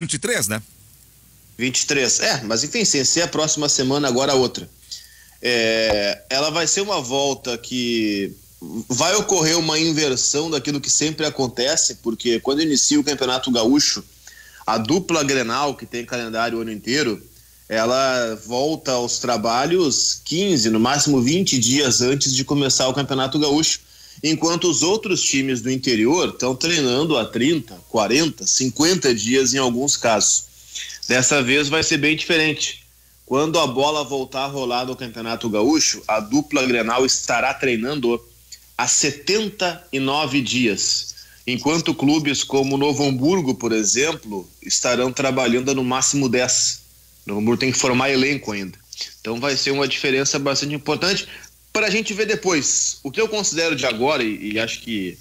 23, né? 23. É, mas enfim, sem ser a próxima semana, agora a outra. É, ela vai ser uma volta que vai ocorrer uma inversão daquilo que sempre acontece, porque quando inicia o Campeonato Gaúcho, a dupla Grenal, que tem calendário o ano inteiro, ela volta aos trabalhos 15, no máximo 20 dias antes de começar o Campeonato Gaúcho, enquanto os outros times do interior estão treinando há 30, 40, 50 dias em alguns casos. Dessa vez vai ser bem diferente. Quando a bola voltar a rolar no Campeonato Gaúcho, a dupla Grenal estará treinando há 79 dias, enquanto clubes como Novo Hamburgo, por exemplo, estarão trabalhando no máximo 10. Novo Hamburgo tem que formar elenco ainda. Então vai ser uma diferença bastante importante para a gente ver depois. O que eu considero de agora, e, e acho que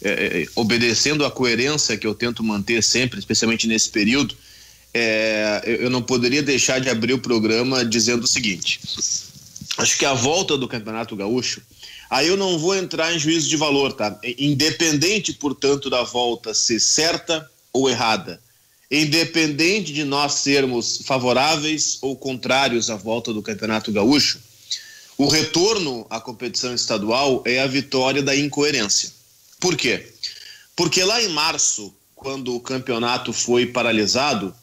é, é, obedecendo a coerência que eu tento manter sempre, especialmente nesse período, é, eu não poderia deixar de abrir o programa dizendo o seguinte: acho que a volta do Campeonato Gaúcho, aí eu não vou entrar em juízo de valor, tá? Independente, portanto, da volta ser certa ou errada, independente de nós sermos favoráveis ou contrários à volta do Campeonato Gaúcho, o retorno à competição estadual é a vitória da incoerência. Por quê? Porque lá em março, quando o campeonato foi paralisado,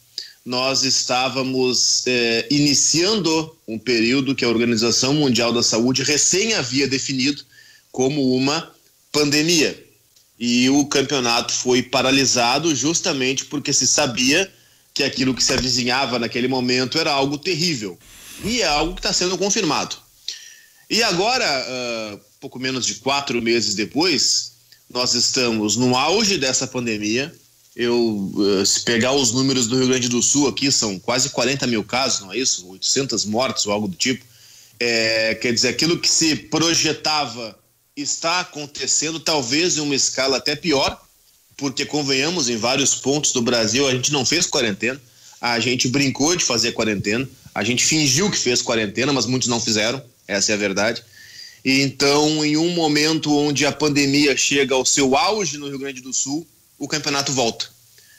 nós estávamos é, iniciando um período que a Organização Mundial da Saúde recém havia definido como uma pandemia. E o campeonato foi paralisado justamente porque se sabia que aquilo que se avizinhava naquele momento era algo terrível. E é algo que está sendo confirmado. E agora, uh, pouco menos de quatro meses depois, nós estamos no auge dessa pandemia eu, eh, se pegar os números do Rio Grande do Sul aqui, são quase 40 mil casos, não é isso? 800 mortes ou algo do tipo. É, quer dizer, aquilo que se projetava está acontecendo, talvez em uma escala até pior, porque convenhamos, em vários pontos do Brasil a gente não fez quarentena, a gente brincou de fazer quarentena, a gente fingiu que fez quarentena, mas muitos não fizeram, essa é a verdade. E então, em um momento onde a pandemia chega ao seu auge no Rio Grande do Sul, o campeonato volta.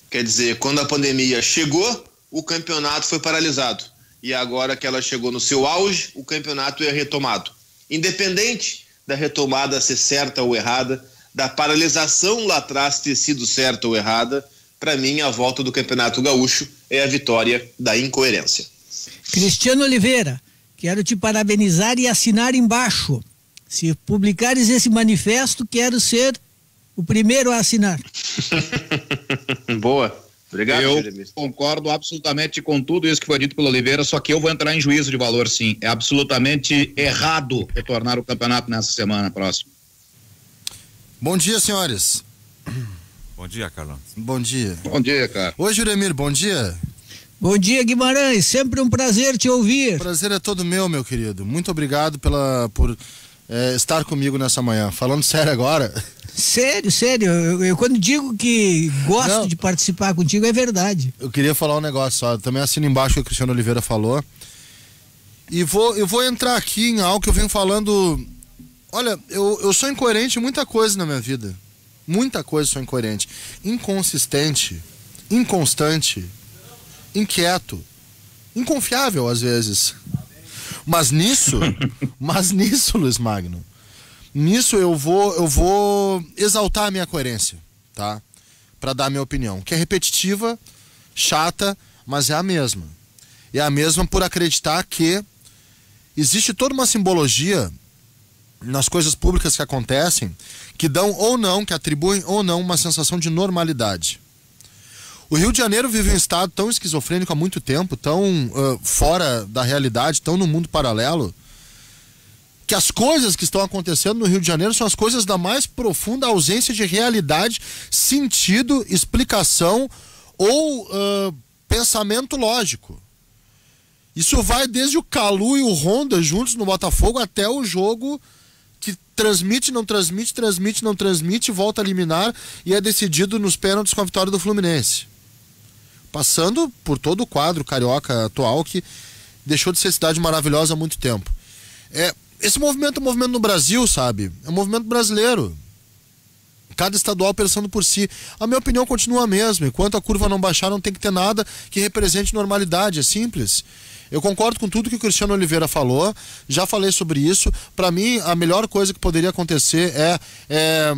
Quer dizer, quando a pandemia chegou, o campeonato foi paralisado. E agora que ela chegou no seu auge, o campeonato é retomado. Independente da retomada ser certa ou errada, da paralisação lá atrás ter sido certa ou errada, para mim a volta do Campeonato Gaúcho é a vitória da incoerência. Cristiano Oliveira, quero te parabenizar e assinar embaixo. Se publicares esse manifesto, quero ser o primeiro a assinar. Boa. Obrigado, Eu concordo absolutamente com tudo isso que foi dito pelo Oliveira, só que eu vou entrar em juízo de valor, sim. É absolutamente errado retornar o campeonato nessa semana próxima. Bom dia, senhores. Bom dia, Carlão. Bom dia. Bom dia, cara. Oi, Juremir, bom dia. Bom dia, Guimarães. Sempre um prazer te ouvir. O prazer é todo meu, meu querido. Muito obrigado pela, por é, estar comigo nessa manhã. Falando sério agora. Sério, sério. Eu, eu quando digo que gosto Não. de participar contigo, é verdade. Eu queria falar um negócio só. Também assino embaixo o que o Cristiano Oliveira falou. E vou, eu vou entrar aqui em algo que eu venho falando. Olha, eu, eu sou incoerente em muita coisa na minha vida. Muita coisa sou incoerente. Inconsistente, inconstante, inquieto, inconfiável às vezes. Mas nisso, mas nisso, Luiz Magno, Nisso eu vou eu vou exaltar a minha coerência, tá? Para dar a minha opinião, que é repetitiva, chata, mas é a mesma. É a mesma por acreditar que existe toda uma simbologia nas coisas públicas que acontecem que dão ou não, que atribuem ou não uma sensação de normalidade. O Rio de Janeiro vive um estado tão esquizofrênico há muito tempo, tão uh, fora da realidade, tão no mundo paralelo, que as coisas que estão acontecendo no Rio de Janeiro são as coisas da mais profunda ausência de realidade, sentido, explicação ou uh, pensamento lógico. Isso vai desde o Calu e o Honda juntos no Botafogo até o jogo que transmite, não transmite, transmite, não transmite, volta a eliminar e é decidido nos pênaltis com a vitória do Fluminense. Passando por todo o quadro carioca atual que deixou de ser cidade maravilhosa há muito tempo. É, esse movimento é um movimento no Brasil, sabe? É um movimento brasileiro. cada estadual pensando por si. A minha opinião continua a mesma. Enquanto a curva não baixar, não tem que ter nada que represente normalidade. É simples. Eu concordo com tudo que o Cristiano Oliveira falou, já falei sobre isso. Para mim, a melhor coisa que poderia acontecer é, é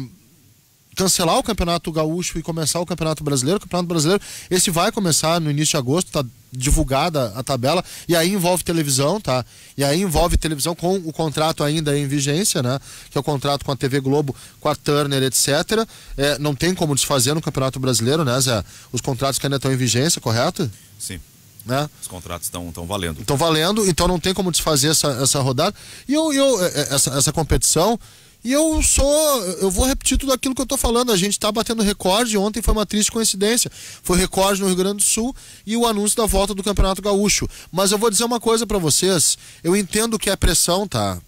cancelar o Campeonato Gaúcho e começar o Campeonato Brasileiro. O Campeonato Brasileiro, esse vai começar no início de agosto, tá divulgada a tabela, e aí envolve televisão, tá? E aí envolve televisão com o contrato ainda em vigência, né? Que é o contrato com a TV Globo, com a Turner, etc. É, não tem como desfazer no Campeonato Brasileiro, né, Zé? Os contratos que ainda estão em vigência, correto? Sim. Né? Os contratos estão valendo. Estão valendo, então não tem como desfazer essa, essa rodada. E eu, eu, é, é, essa, essa competição e eu sou, eu vou repetir tudo aquilo que eu estou falando. A gente está batendo recorde. Ontem foi uma triste coincidência. Foi recorde no Rio Grande do Sul e o anúncio da volta do Campeonato Gaúcho. Mas eu vou dizer uma coisa para vocês. Eu entendo que é pressão, tá?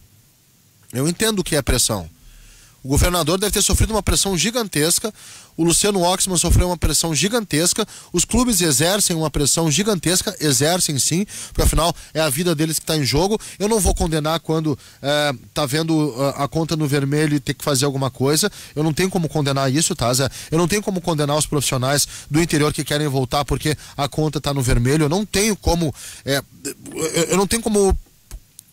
Eu entendo que é pressão. O governador deve ter sofrido uma pressão gigantesca. O Luciano Oxman sofreu uma pressão gigantesca. Os clubes exercem uma pressão gigantesca, exercem sim, porque afinal é a vida deles que está em jogo. Eu não vou condenar quando está é, vendo a, a, conta no vermelho e ter que fazer alguma coisa. Eu não tenho como condenar isso, tá, Zé? Eu não tenho como condenar os profissionais do interior que querem voltar porque a conta está no vermelho. Eu não tenho como. É, eu não tenho como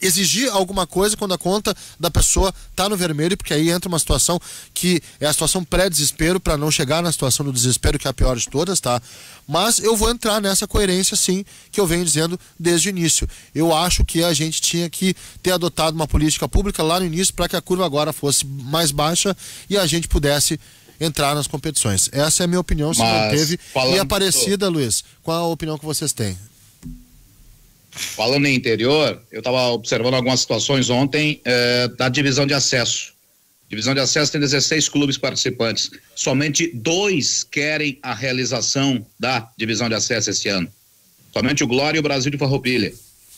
exigir alguma coisa quando a conta da pessoa está no vermelho, porque aí entra uma situação que é a situação pré-desespero para não chegar na situação do desespero que é a pior de todas, tá? Mas eu vou entrar nessa coerência sim, que eu venho dizendo desde o início. Eu acho que a gente tinha que ter adotado uma política pública lá no início para que a curva agora fosse mais baixa e a gente pudesse entrar nas competições. Essa é a minha opinião, se Mas, manteve. E a parecida, Luiz, qual a opinião que vocês têm? Falando em interior, eu estava observando algumas situações ontem eh, da divisão de acesso. Divisão de acesso tem 16 clubes participantes. Somente dois querem a realização da divisão de acesso esse ano. Somente o Glória e o Brasil de Farroupilha.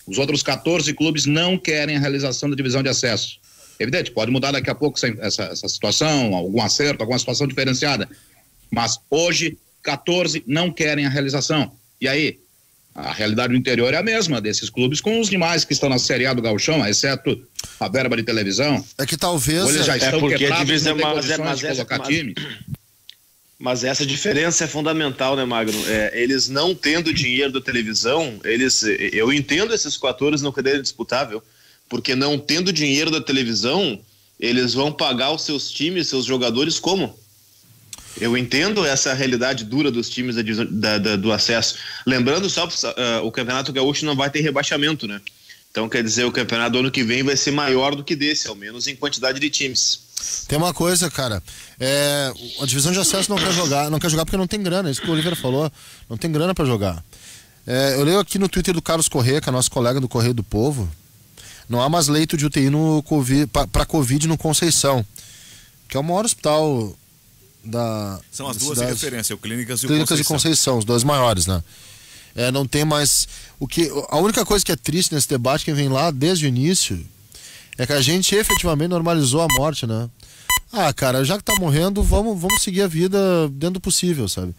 Os outros 14 clubes não querem a realização da divisão de acesso. Evidente, pode mudar daqui a pouco essa, essa situação, algum acerto, alguma situação diferenciada. Mas hoje, 14 não querem a realização. E aí, a realidade do interior é a mesma desses clubes com os demais que estão na Série A do Gauchão, exceto a verba de televisão. É que talvez. Ou eles já é estão é porque a divisão, mas, é, mas, essa, mas, mas, essa diferença é fundamental, né, Magno? É, eles não tendo dinheiro da televisão, eles. Eu entendo esses quatores não quererem disputar, viu? Porque não tendo dinheiro da televisão, eles vão pagar os seus times, seus jogadores como? Eu entendo essa realidade dura dos times da, da, do acesso. Lembrando só, uh, o Campeonato Gaúcho não vai ter rebaixamento, né? Então quer dizer, o campeonato do ano que vem vai ser maior do que desse, ao menos em quantidade de times. Tem uma coisa, cara. É, a divisão de acesso não quer jogar, não quer jogar porque não tem grana. Isso que o Oliveira falou. Não tem grana para jogar. É, eu leio aqui no Twitter do Carlos Corrêa, que é nosso colega do Correio do Povo. Não há mais leito de UTI para COVID no Conceição, que é o maior hospital da. São as duas cidade. de referência, o Clínicas e o Clínicas Conceição. e Conceição, os dois maiores, né? É, não tem mais. O que, a única coisa que é triste nesse debate, que vem lá desde o início, é que a gente efetivamente normalizou a morte, né? Ah, cara, já que tá morrendo, vamos, vamos seguir a vida dentro do possível, sabe?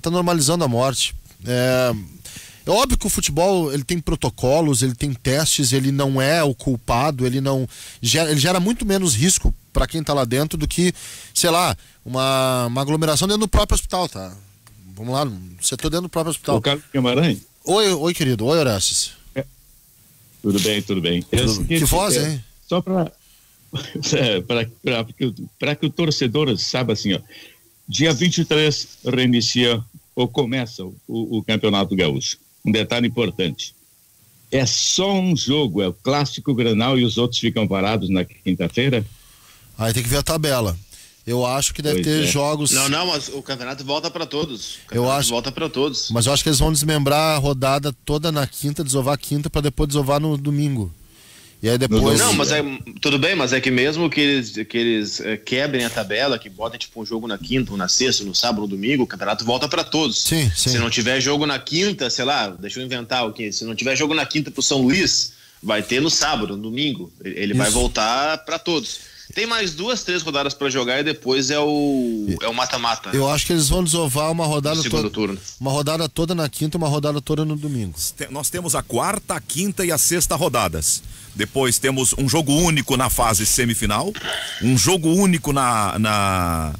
Tá normalizando a morte. É, é óbvio que o futebol ele tem protocolos, ele tem testes, ele não é o culpado, ele não gera, ele gera muito menos risco para quem está lá dentro do que, sei lá, uma, uma aglomeração dentro do próprio hospital, tá? Vamos lá, setor dentro do próprio hospital. O Carlos Guimarães? Oi, oi, querido. Oi, Horácio. É. Tudo bem, tudo bem. Tudo... que voz, é, hein? Só para é, para que o torcedor saiba assim, ó, dia 23 reinicia ou começa o, o Campeonato Gaúcho. Um detalhe importante. É só um jogo, é o clássico Granal e os outros ficam parados na quinta-feira? Aí tem que ver a tabela. Eu acho que deve pois ter é. jogos. Não, não, mas o campeonato volta para todos. eu acho. Volta para todos. Mas eu acho que eles vão desmembrar a rodada toda na quinta, desovar a quinta para depois desovar no domingo. E aí depois. Não, mas é tudo bem, mas é que mesmo que eles, que eles é, quebrem a tabela, que botem tipo um jogo na quinta, ou na sexta, no sábado, no domingo, o campeonato volta para todos. Sim, sim. Se não tiver jogo na quinta, sei lá, deixa eu inventar o que. Se não tiver jogo na quinta pro São Luís, vai ter no sábado, no domingo. Ele Isso. vai voltar para todos. Tem mais duas, três rodadas para jogar e depois é o é o mata-mata. Eu acho que eles vão desovar uma rodada toda. Turno. Uma rodada toda na quinta, uma rodada toda no domingo. Nós temos a quarta, a quinta e a sexta rodadas. Depois temos um jogo único na fase semifinal, um jogo único na, na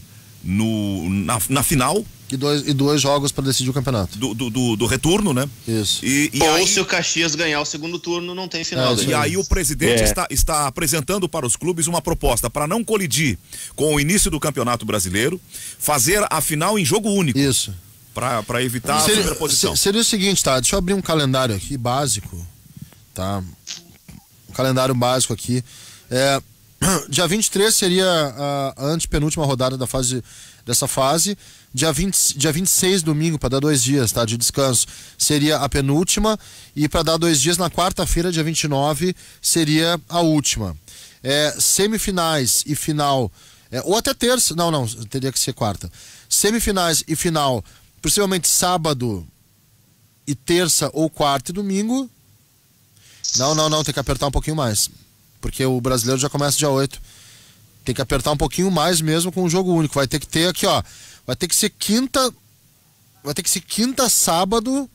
no, na, na final E dois, e dois jogos para decidir o campeonato. do, do, do- do retorno, né? Isso. E, e Ou aí, se o Caxias ganhar o segundo turno, não tem final. É, e aí o presidente É. está, está apresentando para os clubes uma proposta para não colidir com o início do Campeonato Brasileiro, fazer a final em jogo único, Isso. para evitar a Seria, superposição. se- seria o seguinte, tá? Deixa eu abrir um calendário aqui básico, tá? Um calendário básico aqui. É, dia 23 seria a, a antepenúltima rodada da fase dessa fase. Dia, 20, dia 26, domingo, para dar dois dias tá, de descanso, seria a penúltima. E para dar dois dias, na quarta-feira, dia 29, seria a última. É, semifinais e final. é, ou até terça. Não, não, teria que ser quarta. Semifinais e final, possivelmente sábado e terça ou quarta e domingo. Não, não, não, tem que apertar um pouquinho mais. Porque o brasileiro já começa dia 8. Tem que apertar um pouquinho mais mesmo com o jogo único. Vai ter que ter aqui, ó. Vai ter que ser quinta. Vai ter que ser quinta, sábado.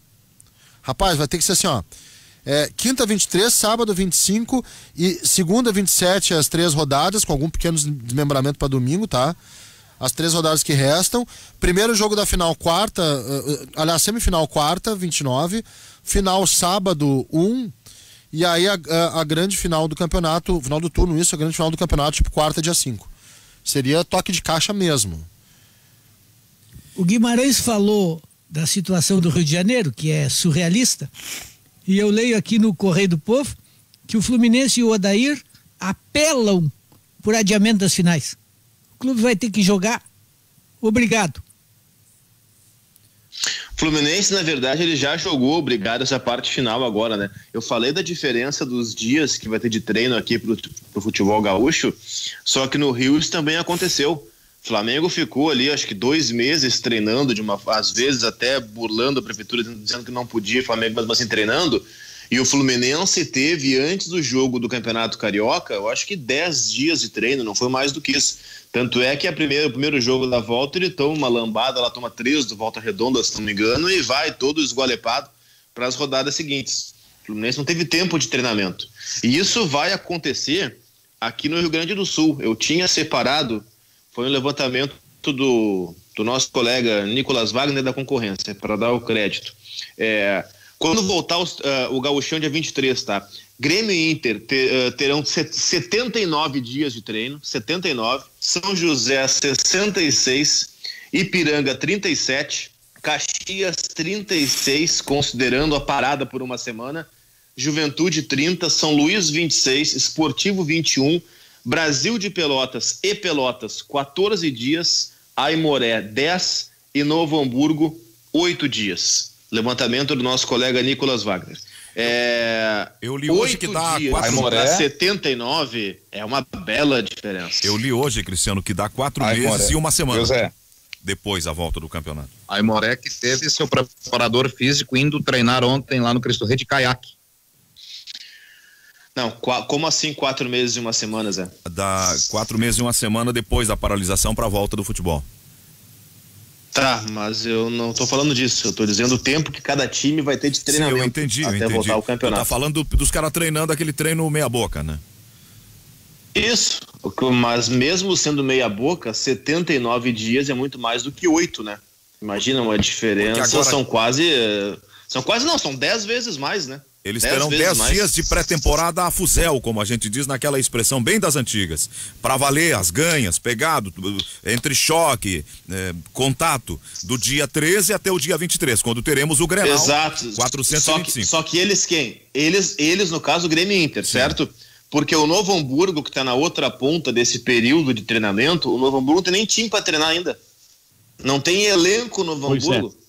Rapaz, vai ter que ser assim, ó. É, quinta 23, sábado 25 e segunda 27 as três rodadas, com algum pequeno desmembramento para domingo, tá? As três rodadas que restam. Primeiro jogo da final, quarta. Uh, aliás, semifinal, quarta, 29. Final, sábado, 1. E aí a, a, a grande final do campeonato, final do turno, isso, a grande final do campeonato, tipo quarta, dia 5. Seria toque de caixa mesmo. O Guimarães falou da situação do Rio de Janeiro, que é surrealista, e eu leio aqui no Correio do Povo que o Fluminense e o Odair apelam por adiamento das finais. O clube vai ter que jogar. Obrigado. Fluminense, na verdade, ele já jogou obrigado essa parte final agora, né? Eu falei da diferença dos dias que vai ter de treino aqui pro, pro futebol gaúcho, só que no Rio isso também aconteceu. Flamengo ficou ali, acho que dois meses treinando, de uma, às vezes até burlando a prefeitura, dizendo que não podia, Flamengo mesmo assim treinando. E o Fluminense teve, antes do jogo do Campeonato Carioca, eu acho que 10 dias de treino, não foi mais do que isso. Tanto é que a primeira, o primeiro jogo da volta ele toma uma lambada, ela toma três do Volta Redonda, se não me engano, e vai todo esgolepado para as rodadas seguintes. O Fluminense não teve tempo de treinamento. E isso vai acontecer aqui no Rio Grande do Sul. Eu tinha separado, foi um levantamento do, do nosso colega Nicolas Wagner da concorrência, para dar o crédito. É, quando voltar os, uh, o gauchão dia 23, tá? Grêmio e Inter ter, uh, terão 79 dias de treino, 79. São José 66, Ipiranga 37, Caxias 36, considerando a parada por uma semana, Juventude 30, São Luís 26, Esportivo 21, Brasil de Pelotas e Pelotas 14 dias, Aimoré 10 e Novo Hamburgo 8 dias. Levantamento do nosso colega Nicolas Wagner. É, eu li hoje que dá dias quatro para 79 é uma bela diferença. Eu li hoje, Cristiano, que dá quatro meses e uma semana José. depois da volta do campeonato. A Imoré que teve seu preparador físico indo treinar ontem lá no Cristo Rei de caiaque. Não, qua- como assim quatro meses e uma semana, Zé? Dá quatro meses e uma semana depois da paralisação para a volta do futebol. Tá, mas eu não tô falando disso. Eu tô dizendo o tempo que cada time vai ter de Sim, treinamento eu entendi, eu até entendi. voltar ao Tu campeonato. Tá falando do- dos caras treinando aquele treino meia boca, né? Isso, mas mesmo sendo meia boca, 79 dias é muito mais do que oito, né? Imagina uma diferença, agora- são quase são quase não, são 10 vezes mais, né? Eles Dez terão vezes 10 mais. dias de pré-temporada a fuzel, como a gente diz naquela expressão bem das antigas. Para valer as ganhas, pegado, entre choque, eh, contato, do dia 13 até o dia 23, quando teremos o Grenal Exato. 425. Só que, só que eles quem? Eles, eles no caso, o Grêmio Inter, certo? Porque o Novo Hamburgo, que está na outra ponta desse período de treinamento, o Novo Hamburgo não tem nem time para treinar ainda. Não tem elenco no Novo Pois é.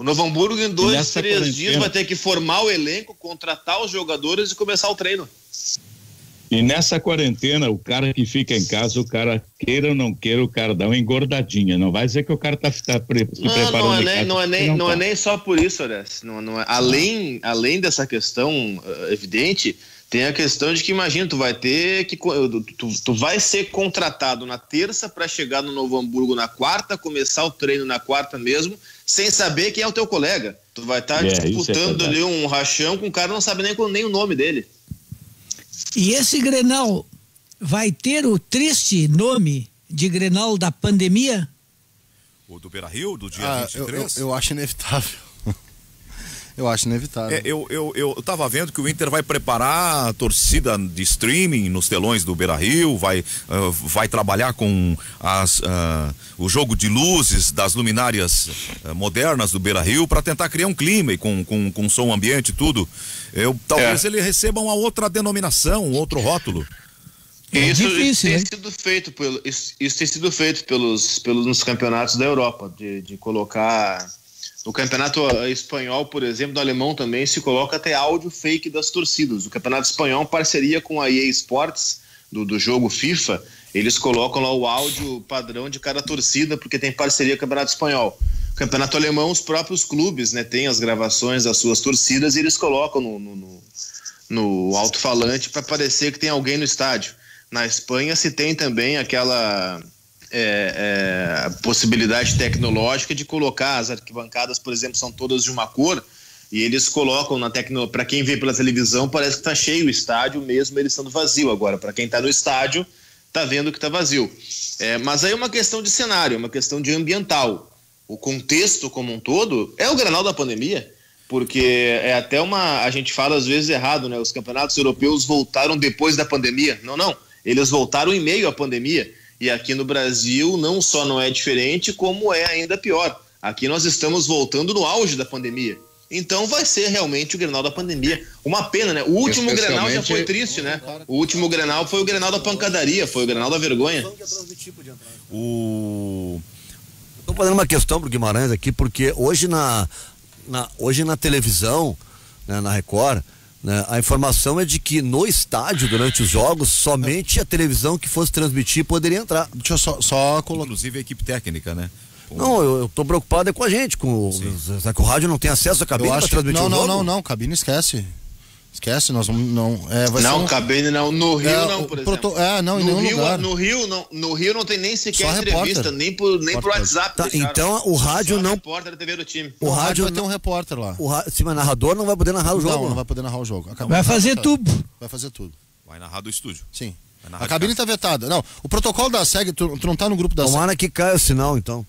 O Novo Hamburgo, em dois, três quarentena- dias, vai ter que formar o elenco, contratar os jogadores e começar o treino. E nessa quarentena, o cara que fica em casa, o cara queira ou não queira, o cara dá uma engordadinha. Não vai dizer que o cara tá, tá pre- se Não, preparando. não é em nem, casa, não é nem, não tá. é nem só por isso, Horácio. Não, não é, além, além dessa questão eh, evidente, tem a questão de que imagina, tu vai ter que co- tu, tu vai ser contratado na terça para chegar no Novo Hamburgo na quarta, começar o treino na quarta mesmo, sem saber quem é o teu colega. Tu vai estar É, isso é disputando verdade. ali um rachão com um cara que não sabe nem, nem o nome dele. E esse Grenal vai ter o triste nome de Grenal da pandemia? O do Beira Rio, do dia Ah, 23? eu, eu, eu acho inevitável. Eu acho inevitável. É, eu, eu, eu tava vendo que o Inter vai preparar a torcida de streaming nos telões do Beira Rio, vai, ah, vai trabalhar com as, ah, o jogo de luzes das luminárias ah, modernas do Beira Rio para tentar criar um clima e com, com, com som ambiente e tudo. Eu, talvez É. ele receba uma outra denominação, um outro rótulo. É isso difícil, tem né? sido feito pelo, isso, isso tem sido feito pelos, pelos nos campeonatos da Europa, de, de colocar no campeonato espanhol, por exemplo, do alemão também se coloca até áudio fake das torcidas. O campeonato espanhol, parceria com a EA Sports do, do jogo FIFA, eles colocam lá o áudio padrão de cada torcida, porque tem parceria com o campeonato espanhol. Campeonato alemão, os próprios clubes, né, têm as gravações das suas torcidas e eles colocam no, no, no no alto-falante para parecer que tem alguém no estádio. Na Espanha se tem também aquela é, é, possibilidade tecnológica de colocar as arquibancadas, por exemplo, são todas de uma cor e eles colocam na tecnologia. Para quem vê pela televisão, parece que está cheio o estádio, mesmo ele estando vazio. Agora, para quem está no estádio, está vendo que está vazio. É, mas aí é uma questão de cenário, é uma questão de ambiental. O contexto como um todo é o granal da pandemia porque é até uma. A gente fala às vezes errado, né? Os campeonatos europeus voltaram depois da pandemia. Não, não. Eles voltaram em meio à pandemia. E aqui no Brasil não só não é diferente, como é ainda pior. Aqui nós estamos voltando no auge da pandemia. Então vai ser realmente o Grenal da pandemia. Uma pena, né? O último Grenal já foi triste, né? O último Grenal foi o Grenal da pancadaria, foi o Grenal da vergonha. O. Estou fazendo uma questão pro Guimarães aqui, porque hoje na, na, hoje na televisão, né, na Record, a informação é de que no estádio, durante os jogos, somente a televisão que fosse transmitir poderia entrar. Deixa eu só, só colocar. Inclusive a equipe técnica, né? Não, eu, eu tô preocupado é com a gente, com o, será que o rádio não tem acesso à cabine para que, transmitir não, o não, jogo? não, não, cabine esquece. Esquece, nós vamos. Não, é, vai ser Não, um- cabine não. No Rio É, não, por exemplo. proto- é, não, no nenhum Rio, lugar. No Rio, não, no Rio não tem nem sequer Só entrevista, repórter. nem por, nem por Repórter. WhatsApp. Tá, então o rádio Só não- repórter da TV do time. O o rádio rádio vai ter um repórter lá. o ra- sim, mas narrador não vai poder narrar o jogo. Não, não vai poder narrar o jogo. A cabine Vai tá fazer vetada. tudo. Vai fazer tudo. Vai narrar do estúdio. Sim. Vai A cabine casa. tá vetada. Não, o protocolo da SEG, tu, tu não tá no grupo da SEG. Tomara que caia o sinal, então.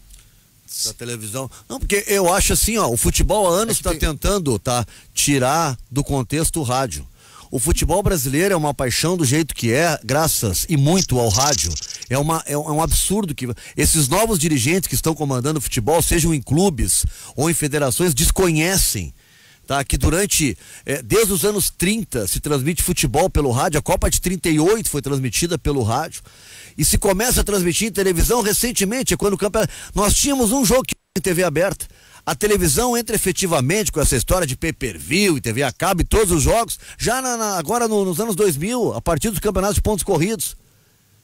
Da televisão. Não, porque eu acho assim, ó, o futebol há anos É está tem- tentando tá, tirar do contexto o rádio. O futebol brasileiro é uma paixão do jeito que é, graças e muito ao rádio. É, uma, é, um- é um absurdo que esses novos dirigentes que estão comandando o futebol, sejam em clubes ou em federações, desconhecem tá? Que durante, eh, desde os anos 30 se transmite futebol pelo rádio, a Copa de 38 foi transmitida pelo rádio, e se começa a transmitir em televisão recentemente, quando o campeonato, nós tínhamos um jogo que em TV aberta, a televisão entra efetivamente com essa história de pay-per-view e TV a cabo e todos os jogos, já na- na- agora no- nos anos 2000, a partir dos campeonatos de pontos corridos.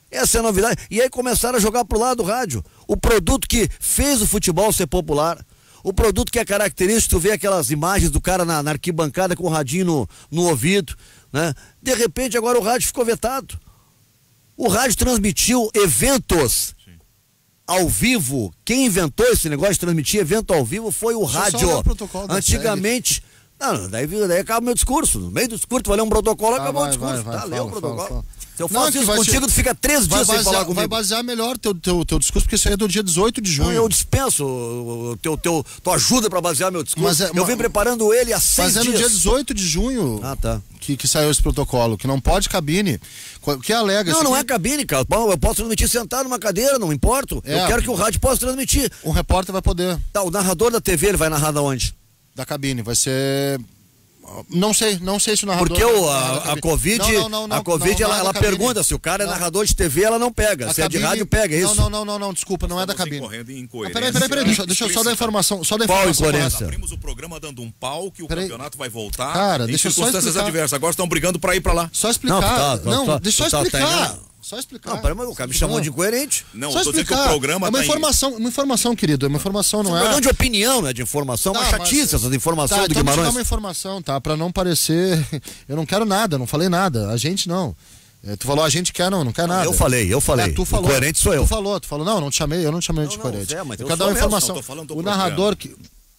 Essa é a novidade. E aí começaram a jogar pro lado do rádio. O produto que fez o futebol ser popular. O produto que é característico, tu vê aquelas imagens do cara na, na arquibancada com o radinho no, no ouvido, né? De repente agora o rádio ficou vetado. O rádio transmitiu eventos ao vivo. Quem inventou esse negócio de transmitir evento ao vivo foi o Deixa rádio. o Antigamente. Não, daí, daí acaba o meu discurso. No meio do discurso, ler um protocolo, Ah, acabou vai, o discurso. vai, vai, tá, fala, o protocolo. fala, fala. Se eu Não, faço que isso contigo, tu fica três dias sem falar basear, comigo. vai basear melhor teu, teu, teu discurso, porque isso aí é do dia 18 de Não, junho. eu dispenso o, teu, teu, tua ajuda pra basear meu discurso. Mas é- eu venho preparando ele há seis Mas é no dias. dia 18 de junho Ah, tá. que, que saiu esse protocolo, que não pode cabine. O que alega? Não, não é aqui- cabine, cara. Bom, Eu posso transmitir sentado numa cadeira, não importo. É. Eu quero que o rádio possa transmitir. Um repórter vai poder, Tá, o narrador da TV, ele vai narrar da onde? da cabine, vai ser... Não sei, não sei se o narrador... Porque o, a, a cabine. Covid, Não, não, não, não, a Covid não, não ela, é ela cabine. pergunta se o cara é Não. narrador de TV, ela não pega. A se é de cabine- rádio, pega, é isso? Não, não, não, não, desculpa, não é da cabine. Ah, incoerência Peraí, peraí, peraí, deixa, deixa eu só dar informação, só dar Qual informação. incoerência? correta. Abrimos o programa dando um pau que o Peraí. campeonato vai voltar Cara, em deixa eu só explicar. adversas. Agora estão brigando para ir para lá. Só explicar. Não, Não, tá, tá, tá, deixa eu tá, tá explicar. Só explicar. Não, peraí, mas o cara me chamou de incoerente. Não, Só eu tô dizendo que o explicar. programa é uma tá em- informação, uma informação, querido, é uma informação, não Não é... é de opinião, não é de informação, Tá, mas chatice mas- essas informações Tá, do então deixa eu dar Guimarães. uma informação, tá? Pra não parecer. Eu não quero nada, não falei nada. A gente não. É, tu falou a gente quer, não, não quer nada. eu falei, eu falei. É, tu O falou. coerente sou eu. Tu falou, tu falou, não, não te chamei, eu não te chamei de Não, coerente. não, Zé, mas eu eu quero dar uma mesmo, informação. não tô falando do o programa. narrador que.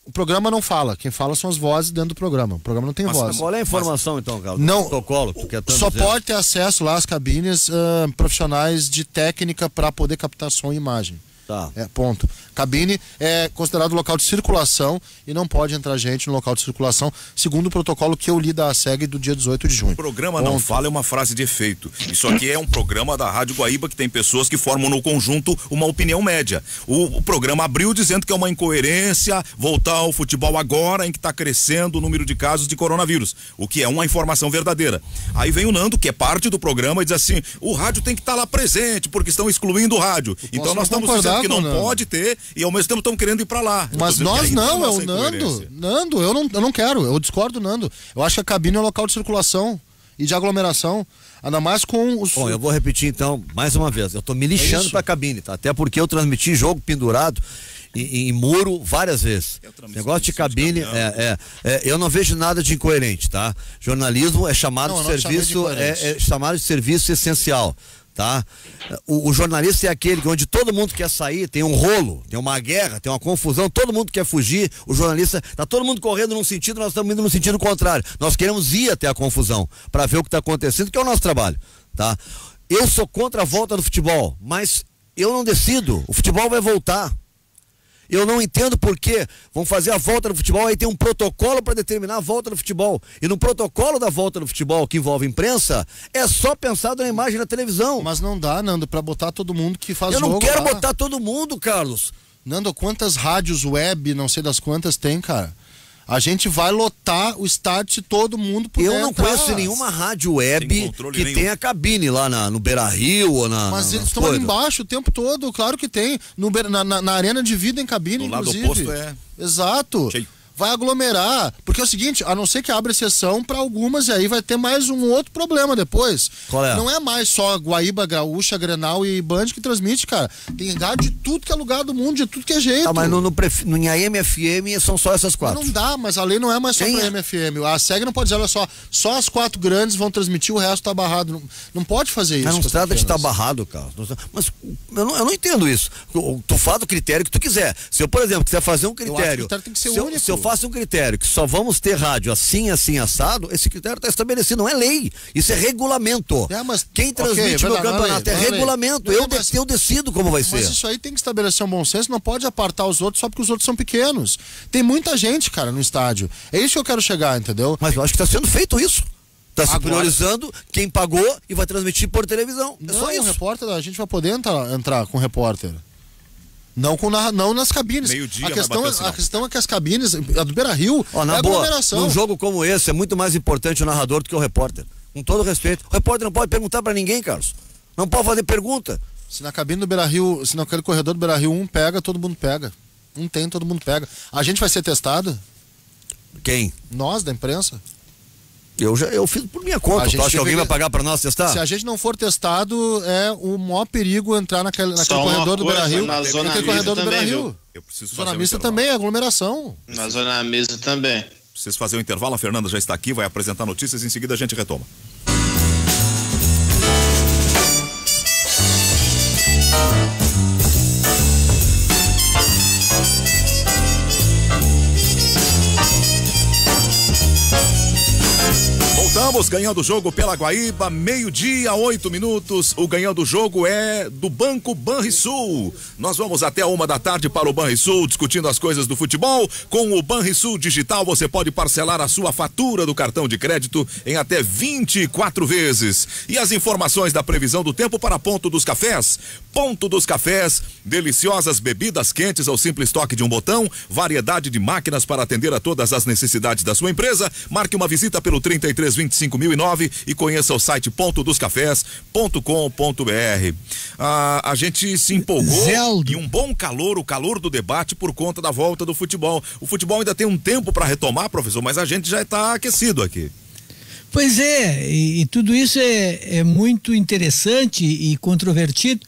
O programa não fala, quem fala são as vozes dentro do programa. O programa não tem Mas- voz. Qual é a informação, então, Carlos? Não. Protocolo Só dizer? pode ter acesso lá às cabines ah, profissionais de técnica para poder captar som e imagem. Tá. É, ponto. Cabine é considerado local de circulação e não pode entrar gente no local de circulação, segundo o protocolo que eu li da SEG do dia 18 de junho. O programa não Ponto. fala é uma frase de efeito. Isso aqui é um programa da Rádio Guaíba que tem pessoas que formam no conjunto uma opinião média. O, o programa abriu dizendo que é uma incoerência voltar ao futebol agora em que está crescendo o número de casos de coronavírus, o que é uma informação verdadeira. Aí vem o Nando, que é parte do programa, e diz assim: o rádio tem que estar lá presente porque estão excluindo o rádio. Então nós estamos que não Nando. pode ter e ao mesmo tempo estamos querendo ir para lá. Mas nós não, é o Nando. Nando, eu não, eu não quero, eu discordo do Nando. Eu acho que a cabine é um local de circulação e de aglomeração. Ainda mais com os. Bom, eu vou repetir então, mais uma vez. Eu tô me lixando isso. pra cabine, tá? Até porque eu transmiti jogo pendurado em, em muro várias vezes. Negócio de de cabine, caminhão. é, é, é, eu não vejo nada de incoerente, tá? Jornalismo é chamado Não, de de serviço, incoerente. é, é chamado de serviço essencial. Tá? O, o jornalista é aquele que onde todo mundo quer sair, tem um rolo, tem uma guerra, tem uma confusão, todo mundo quer fugir. O jornalista tá todo mundo correndo num sentido, nós estamos indo no sentido contrário. Nós queremos ir até a confusão para ver o que está acontecendo, que é o nosso trabalho, tá? Eu sou contra a volta do futebol, mas eu não decido. O futebol vai voltar. Eu não entendo por que vão fazer a volta do futebol, aí tem um protocolo para determinar a volta do futebol. E no protocolo da volta do futebol, que envolve imprensa, é só pensado na imagem da televisão. Mas não dá, Nando, pra botar todo mundo que faz Eu não quero lá. botar todo mundo, Carlos. Nando, quantas rádios web, não sei das quantas tem, cara? A gente vai lotar o estádio se todo mundo puder Eu não entrar. conheço nenhuma rádio web que nenhum. tenha cabine lá na- no Beira Rio ou na. Mas na- eles estão ali embaixo o tempo todo, claro que tem. No na, na- na arena de vida em cabine, Do lado inclusive. oposto é- Exato. Cheio. Vai aglomerar. Porque é o seguinte, a não ser que abra exceção para algumas, e aí vai ter mais um outro problema depois. Qual é? Não é mais só Guaíba, Gaúcha, Grenal e Band que transmite, cara. Tem rádio de tudo que é lugar do mundo, de tudo que é jeito. Ah, mas no, no, pref- no, em AM FM são só essas quatro. Não dá, mas a lei não é mais só Tem- pra MFM. A SEG não pode dizer, olha só, só as quatro grandes vão transmitir, o resto tá barrado. Não, não pode fazer isso. Mas não trata de estar pequenas. barrado, se- Mas eu não, eu não entendo isso. Tu- faz o critério que tu quiser. Se eu, por exemplo, quiser fazer um acho que o critério. critério tem que ser se, eu, único. se eu faço um critério que só vamos ter rádio assim, assim, assado, esse critério está estabelecido. Não é lei. Isso é regulamento. É, mas- Quem transmite meu verdade, não é campeonato lei, é lei. regulamento. Eu, mas- eu decido como vai ser. Mas isso aí tem que estabelecer um bom senso, não pode apartar os outros só porque os outros são pequenos. Tem muita gente, cara, no estádio. É isso que eu quero chegar, entendeu? Mas eu acho que está sendo feito isso. Está se Agora- priorizando quem pagou e vai transmitir por televisão. É não, só o isso. repórter, a gente vai poder entrar, entrar com o repórter. Não, com narra- não nas cabines. Meio-dia a vai questão, sinal. a questão é que as cabines, a do Beira Rio, Ó, na é boa, aglomeração. num jogo como esse, é muito mais importante o narrador do que o repórter. Com todo respeito. O repórter não pode perguntar pra ninguém, Carlos. Não pode fazer pergunta. Se na cabine do Beira Rio, se naquele corredor do Beira Rio um pega, todo mundo pega. Um tem, todo mundo pega. A gente vai ser testado? Quem? Nós, da imprensa? Eu já eu fiz por minha conta. A Tu acha que alguém vai pagar pra nós testar? Se a gente não for testado, é o maior perigo entrar naquele, naquele corredor do Rio. na zona mista corredor do também? Rio. Eu preciso Zona fazer um mista intervalo. também, é aglomeração. Na zona mesa também. Preciso fazer o intervalo, a Fernanda já está aqui, vai apresentar notícias e em seguida a gente retoma. Voltamos ganhando o jogo pela Guaíba, meio-dia, oito minutos. O ganhando o jogo é do Banco Banrisul. Nós vamos até uma da tarde para o Banrisul discutindo as coisas do futebol. Com o Banrisul Digital você pode parcelar a sua fatura do cartão de crédito em até 24 vezes. E as informações da previsão do tempo para Ponto dos Cafés. Ponto dos Cafés, deliciosas bebidas quentes ao simples toque de um botão, variedade de máquinas para atender a todas as necessidades da sua empresa. Marque uma visita pelo 33 25009 e conheça o site pontodoscafés.com.br. Ah, a gente se empolgou Zeldo. e um bom calor, o calor do debate por conta da volta do futebol. O futebol ainda tem um tempo para retomar, professor, mas a gente já está aquecido aqui. Pois é, e, e tudo isso é, é muito interessante e controvertido.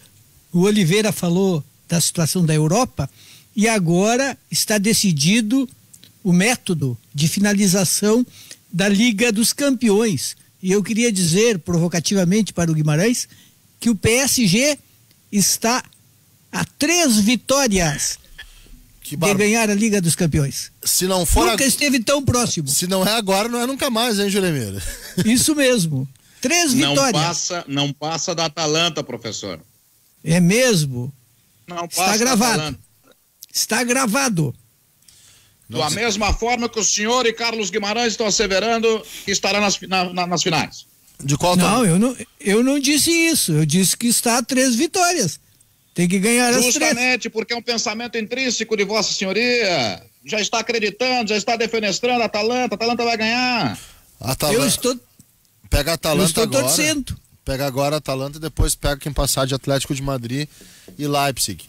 O Oliveira falou da situação da Europa e agora está decidido o método de finalização da Liga dos Campeões. E eu queria dizer provocativamente para o Guimarães que o PSG está a três vitórias Que de ganhar a Liga dos Campeões. Se não for Nunca ag- esteve tão próximo. Se não é agora, não é nunca mais, hein, Juremeira? Isso mesmo. Três Não vitórias. passa, não passa da Atalanta, professor. É mesmo. Não Está passa gravado. Atalanta. Está gravado. Da mesma forma que o senhor e Carlos Guimarães estão asseverando que estará nas, na- na- nas finais. De qual Não, eu não, eu não disse isso. Eu disse que está a três vitórias. Tem que ganhar as três. Justamente porque é um pensamento intrínseco de Vossa Senhoria. Já está acreditando, já está defenestrando a Atalanta. A Atalanta vai ganhar. Atalanta, Eu estou, Pega a eu Atalanta estou agora. torcendo. Pega agora a Atalanta e depois pega quem passar de Atlético de Madrid e Leipzig.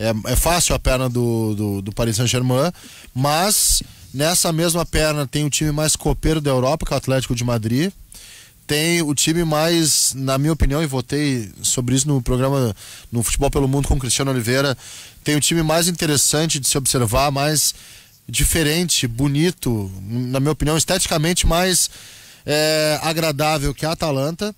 É, é fácil a perna do, do, do Paris Saint-Germain, mas nessa mesma perna tem o time mais copeiro da Europa, que é o Atlético de Madrid. Tem o time mais, na minha opinião, e votei sobre isso no programa no Futebol pelo Mundo com o Cristiano Oliveira, tem o time mais interessante de se observar, mais diferente, bonito, na minha opinião, esteticamente mais é, agradável que a Atalanta.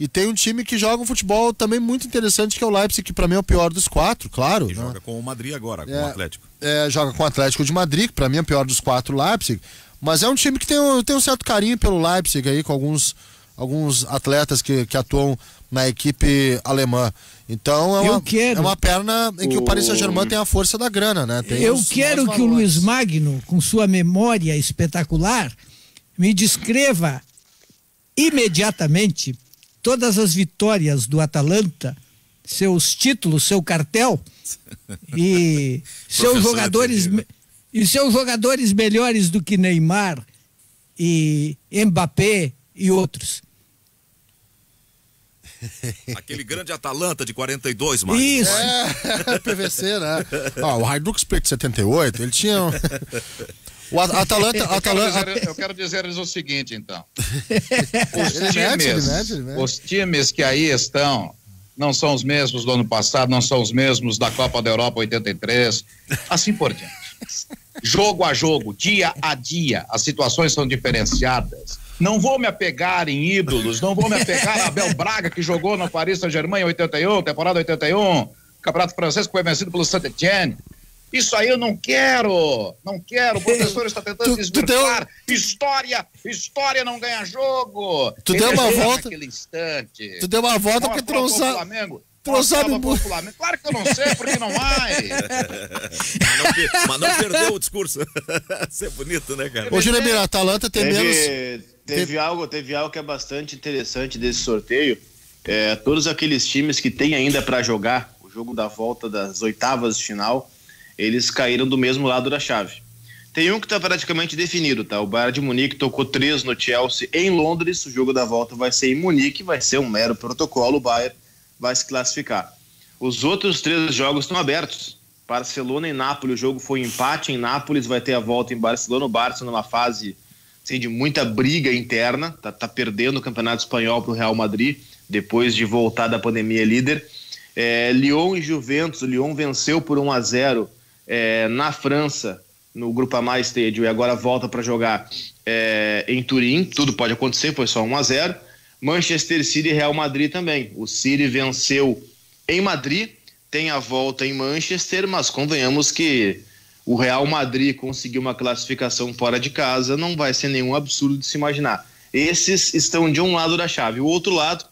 E tem um time que joga um futebol também muito interessante, que é o Leipzig, que para mim é o pior dos quatro, claro. E né? joga com o Madrid agora, com É. o Atlético. É, joga com o Atlético de Madrid, que pra mim é o pior dos quatro, o Leipzig. Mas é um time que tem um, tem um certo carinho pelo Leipzig aí, com alguns, alguns atletas que, que atuam na equipe alemã. Então é Eu uma, quero. é uma perna em que o, O- Paris Saint-Germain tem a força da grana, né? Tem Eu os quero que o. Luiz Magno, com sua memória espetacular, me descreva imediatamente todas as vitórias do Atalanta, seus títulos, seu cartel e seus jogadores e seus jogadores melhores do que Neymar e Mbappé e outros. Aquele grande Atalanta de 42, Marcos. Isso. É, PVC, né? Ó, o Hajduk Split 78, ele tinha. O Atalanta. Eu quero, Atalanta dizer, eu quero dizer-lhes o seguinte, então. Os times, os times que aí estão não são os mesmos do ano passado, não são os mesmos da Copa da Europa 83, assim por diante. Jogo a jogo, dia a dia, as situações são diferenciadas. Não vou me apegar em ídolos, não vou me apegar a Abel Braga, que jogou no Paris Saint-Germain em 81, temporada 81, Campeonato Francês que foi vencido pelo Saint-Etienne. Isso aí eu não quero, não quero. O professor está tentando Tu- tu desvirtuar. História, história não ganha jogo. Tu Ele deu uma volta- naquele instante. Tu deu uma volta Mostra porque sabe. Flamengo. pro Flamengo. Claro que eu não sei, porque não vai. Mas não Mas não perdeu o discurso. Isso é bonito, né, cara? Ô, Juremir, a Atalanta tem menos. Teve, teve, algo, teve algo que é bastante interessante desse sorteio. É, todos aqueles times que têm ainda para jogar o jogo da volta das oitavas de final, eles caíram do mesmo lado da chave. Tem um que está praticamente definido, tá? O Bayern de Munique tocou três no Chelsea em Londres. O jogo da volta vai ser em Munique, vai ser um mero protocolo. O Bayern vai se classificar. Os outros três jogos estão abertos. Barcelona e Nápoles, o jogo foi empate em Nápoles, vai ter a volta em Barcelona. O Barça numa fase assim, de muita briga interna, tá, tá perdendo o Campeonato Espanhol para o Real Madrid, depois de voltar da pandemia líder. É, Lyon e Juventus, o Lyon venceu por 1 a 0 é, na França, no Grupo A Mais Stadium, e agora volta para jogar é, em Turim. Tudo pode acontecer, foi só 1 a 0 Manchester City e Real Madrid também. O City venceu em Madrid, tem a volta em Manchester, mas convenhamos que o Real Madrid conseguir uma classificação fora de casa não vai ser nenhum absurdo de se imaginar. Esses estão de um lado da chave. O outro lado,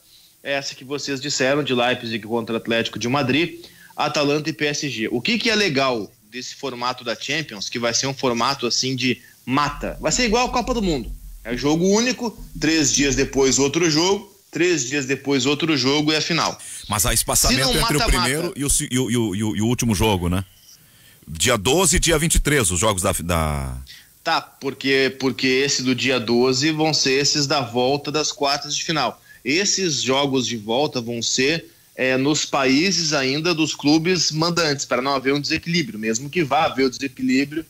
é essa que vocês disseram, de Leipzig contra o Atlético de Madrid, Atalanta e PSG. O que, que é legal desse formato da Champions, que vai ser um formato assim de mata? Vai ser igual a Copa do Mundo. É jogo único, três dias depois outro jogo, três dias depois outro jogo e a final. Mas há espaçamento entre o primeiro e e o- e o- e o- e o último jogo, né? Dia 12 e dia 23, os jogos da. da... Tá, porque, porque esse do dia 12 vão ser esses da volta das quartas de final. Esses jogos de volta vão ser é, nos países ainda dos clubes mandantes, para não haver um desequilíbrio, mesmo que vá haver o desequilíbrio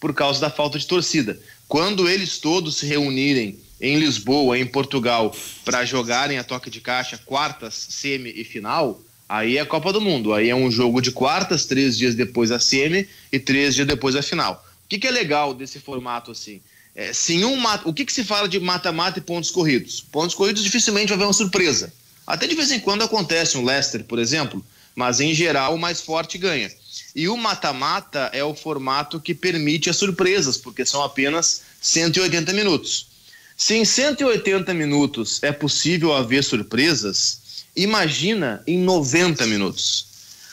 por causa da falta de torcida. Quando eles todos se reunirem em Lisboa, em Portugal, para jogarem a toque de caixa, quartas, semi e final, aí é a Copa do Mundo. Aí é um jogo de quartas, três dias depois a semi e três dias depois a final. O que, que é legal desse formato assim? É, um o que, que se fala de mata-mata e pontos corridos? Pontos corridos dificilmente vai haver uma surpresa. Até de vez em quando acontece um Leicester, por exemplo, mas em geral o mais forte ganha. E o mata-mata é o formato que permite as surpresas, porque são apenas 180 minutos. Se em 180 minutos é possível haver surpresas, imagina em 90 minutos.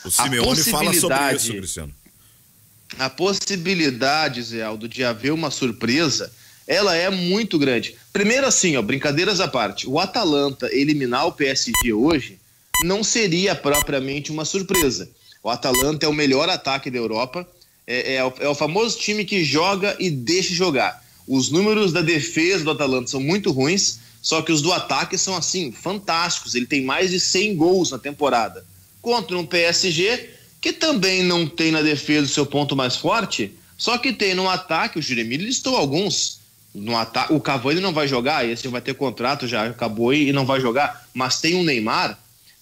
O A Simeone fala sobre isso, Cristiano. a possibilidade, Zé Aldo, de haver uma surpresa, ela é muito grande. Primeiro assim, ó, brincadeiras à parte, o Atalanta eliminar o PSG hoje não seria propriamente uma surpresa. O Atalanta é o melhor ataque da Europa, é, é o, é o famoso time que joga e deixa jogar. Os números da defesa do Atalanta são muito ruins, só que os do ataque são assim, fantásticos. Ele tem mais de 100 gols na temporada. Contra um PSG que também não tem na defesa o seu ponto mais forte, só que tem no ataque, o Jeremy listou alguns. No ataque, o Cavani não vai jogar, esse vai ter contrato, já acabou e não vai jogar. Mas tem um Neymar,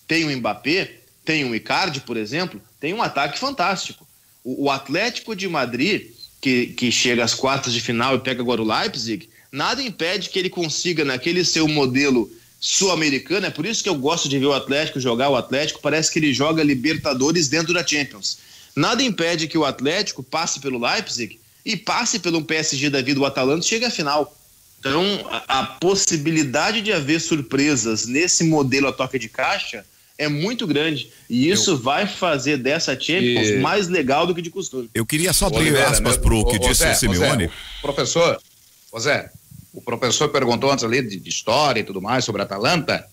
tem um Mbappé, tem um Icardi, por exemplo, tem um ataque fantástico. O, o Atlético de Madrid, que, que chega às quartas de final e pega agora o Leipzig, nada impede que ele consiga, naquele seu modelo sul-americano, é por isso que eu gosto de ver o Atlético jogar. O Atlético parece que ele joga Libertadores dentro da Champions. Nada impede que o Atlético passe pelo Leipzig e passe pelo PSG da vida, o Atalanta, e chegue à final. Então, a, a possibilidade de haver surpresas nesse modelo a toque de caixa é muito grande. E isso vai fazer dessa Champions E- mais legal do que de costume. Eu queria só abrir Oliveira, aspas né? pro que Ô, ô, disse Zé, o Simeone. Zé, o professor, ô Zé, o professor perguntou antes ali de, de história e tudo mais sobre a Atalanta.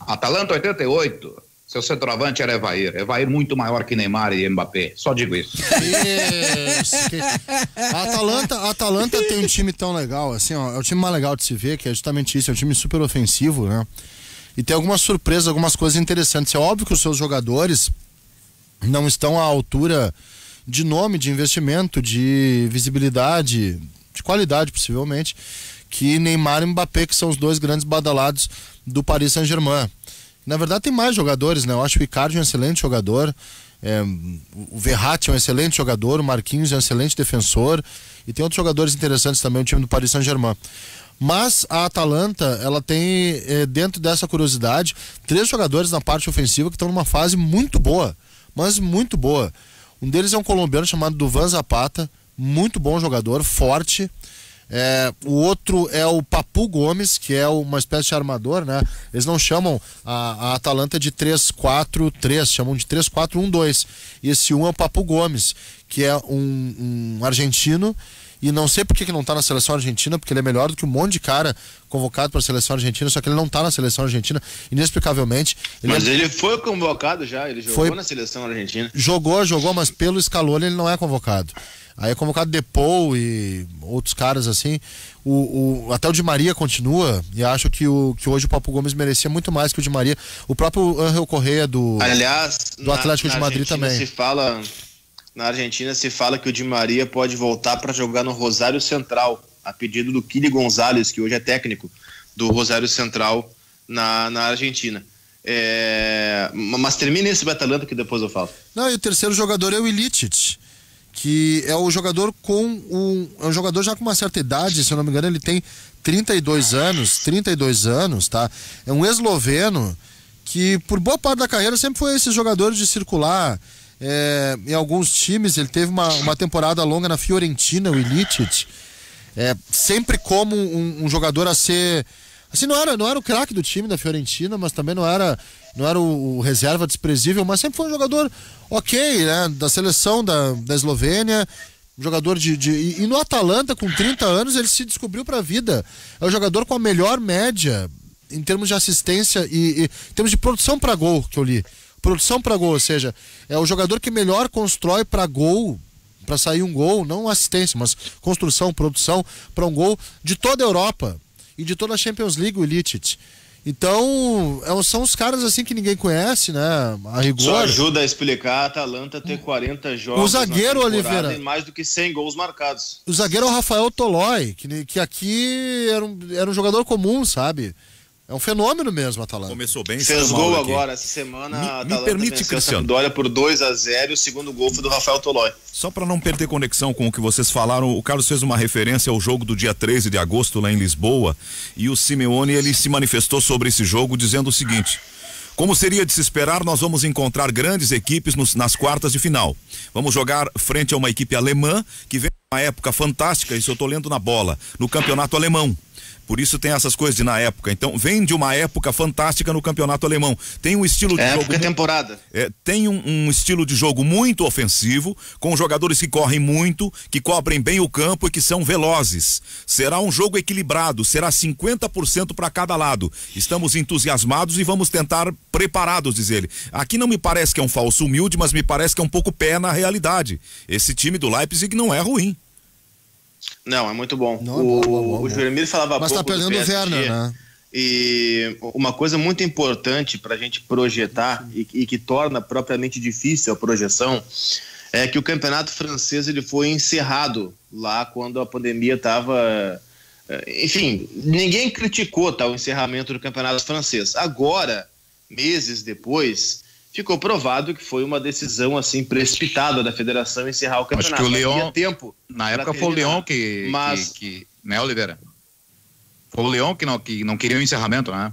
Atalanta 88, seu centroavante era Evair. Evair muito maior que Neymar e Mbappé. Só digo isso. A Atalanta, Atalanta tem um time tão legal, assim, ó, é o time mais legal de se ver, que é justamente isso, é um time super ofensivo, né? E tem algumas surpresas, algumas coisas interessantes. É óbvio que os seus jogadores não estão à altura de nome, de investimento, de visibilidade, de qualidade, possivelmente, que Neymar e Mbappé, que são os dois grandes badalados do Paris Saint-Germain. Na verdade, tem mais jogadores, né? Eu acho o Icardi um excelente jogador, é, o Verratti é um excelente jogador, o Marquinhos é um excelente defensor, e tem outros jogadores interessantes também, o time do Paris Saint-Germain. Mas a Atalanta, ela tem, eh, dentro dessa curiosidade, três jogadores na parte ofensiva que estão numa fase muito boa, mas muito boa. Um deles é um colombiano chamado Duvan Zapata, muito bom jogador, forte. É, o outro é o Papu Gomes, que é uma espécie de armador, né? Eles não chamam a, a Atalanta de 3-4-3, chamam de 3-4-1-2. E esse um é o Papu Gomes, que é um, um argentino. E não sei por que, que não tá na seleção argentina, porque ele é melhor do que um monte de cara convocado para a seleção argentina, só que ele não tá na seleção argentina, inexplicavelmente. Ele Mas é- ele foi convocado já, ele jogou Foi- na seleção argentina. Jogou, jogou, mas pelo Scaloni ele não é convocado. Aí é convocado Depou e outros caras assim. O, o- até o Di Maria continua e acho que, o, que hoje o Papo Gomes merecia muito mais que o Di Maria. O próprio Angel Correia do. Aliás, do Atlético de Madrid Argentina também. Se fala, na Argentina se fala que o Di Maria pode voltar para jogar no Rosário Central, a pedido do Kili Gonzalez, que hoje é técnico do Rosário Central na, na Argentina. É, mas termine esse Atalanta que depois eu falo. Não, e o terceiro jogador é o Ilicic, que é o jogador com um, é um jogador já com uma certa idade, se eu não me engano, ele tem 32 anos, 32 anos, tá? É um esloveno que por boa parte da carreira sempre foi esse jogador de circular é, em alguns times, ele teve uma, uma temporada longa na Fiorentina, o Ilicic, é, sempre como um, um jogador a ser assim não era não era o craque do time da Fiorentina mas também não era não era o, o reserva desprezível mas sempre foi um jogador ok né da seleção da, da Eslovênia jogador de, de e, e no Atalanta com 30 anos ele se descobriu para a vida. É o jogador com a melhor média em termos de assistência e, e em termos de produção para gol que eu li. Produção para gol ou seja é o jogador que melhor constrói para gol para sair um gol, não assistência, mas construção, produção para um gol de toda a Europa e de toda a Champions League, o Ilicic. Então, é- são os caras assim que ninguém conhece, né? A Só rigor. ajuda a explicar a Atalanta ter 40 jogos. O zagueiro, Oliveira. Mais do que 100 gols marcados. O zagueiro é o Rafael Tolói, que, que aqui era um, era um jogador comum, sabe? É um fenômeno mesmo, Atalanta. Começou bem, Fez gol agora essa semana. Me- me permite, Cristiano. Sampdoria por 2 a 0 e o segundo gol foi do Rafael Tolói. Só para não perder conexão com o que vocês falaram, o Carlos fez uma referência ao jogo do dia 13 de agosto lá em Lisboa e o Simeone ele se manifestou sobre esse jogo dizendo o seguinte: como seria de se esperar, nós vamos encontrar grandes equipes nos- nas quartas de final. Vamos jogar frente a uma equipe alemã que vem uma época fantástica, isso eu tô lendo na bola, no campeonato alemão. Por isso tem essas coisas de na época. Então, vem de uma época fantástica no campeonato alemão. Tem um estilo de É jogo. época temporada. É, tem um, um estilo de jogo muito ofensivo, com jogadores que correm muito, que cobrem bem o campo e que são velozes. Será um jogo equilibrado, será 50% para cada lado. Estamos entusiasmados e vamos tentar preparados, diz ele. Aqui não me parece que é um falso humilde, mas me parece que é um pouco pé na realidade. Esse time do Leipzig não é ruim. Não, é muito bom. Não, o, é bom, bom, bom, o. Juremir falava Mas tá pouco do perdendo o Werner, né? E uma coisa muito importante para a gente projetar e, e que torna propriamente difícil a projeção é que o campeonato francês ele foi encerrado lá quando a pandemia estava. Enfim, ninguém criticou tá, o encerramento do campeonato francês. Agora, meses depois, ficou provado que foi uma decisão assim precipitada da federação encerrar o Acho que campeonato. o Havia tempo Na época foi o. Leão que, Mas- que, que. Né, Oliveira? Foi o Leão que não, que não queria o encerramento, né?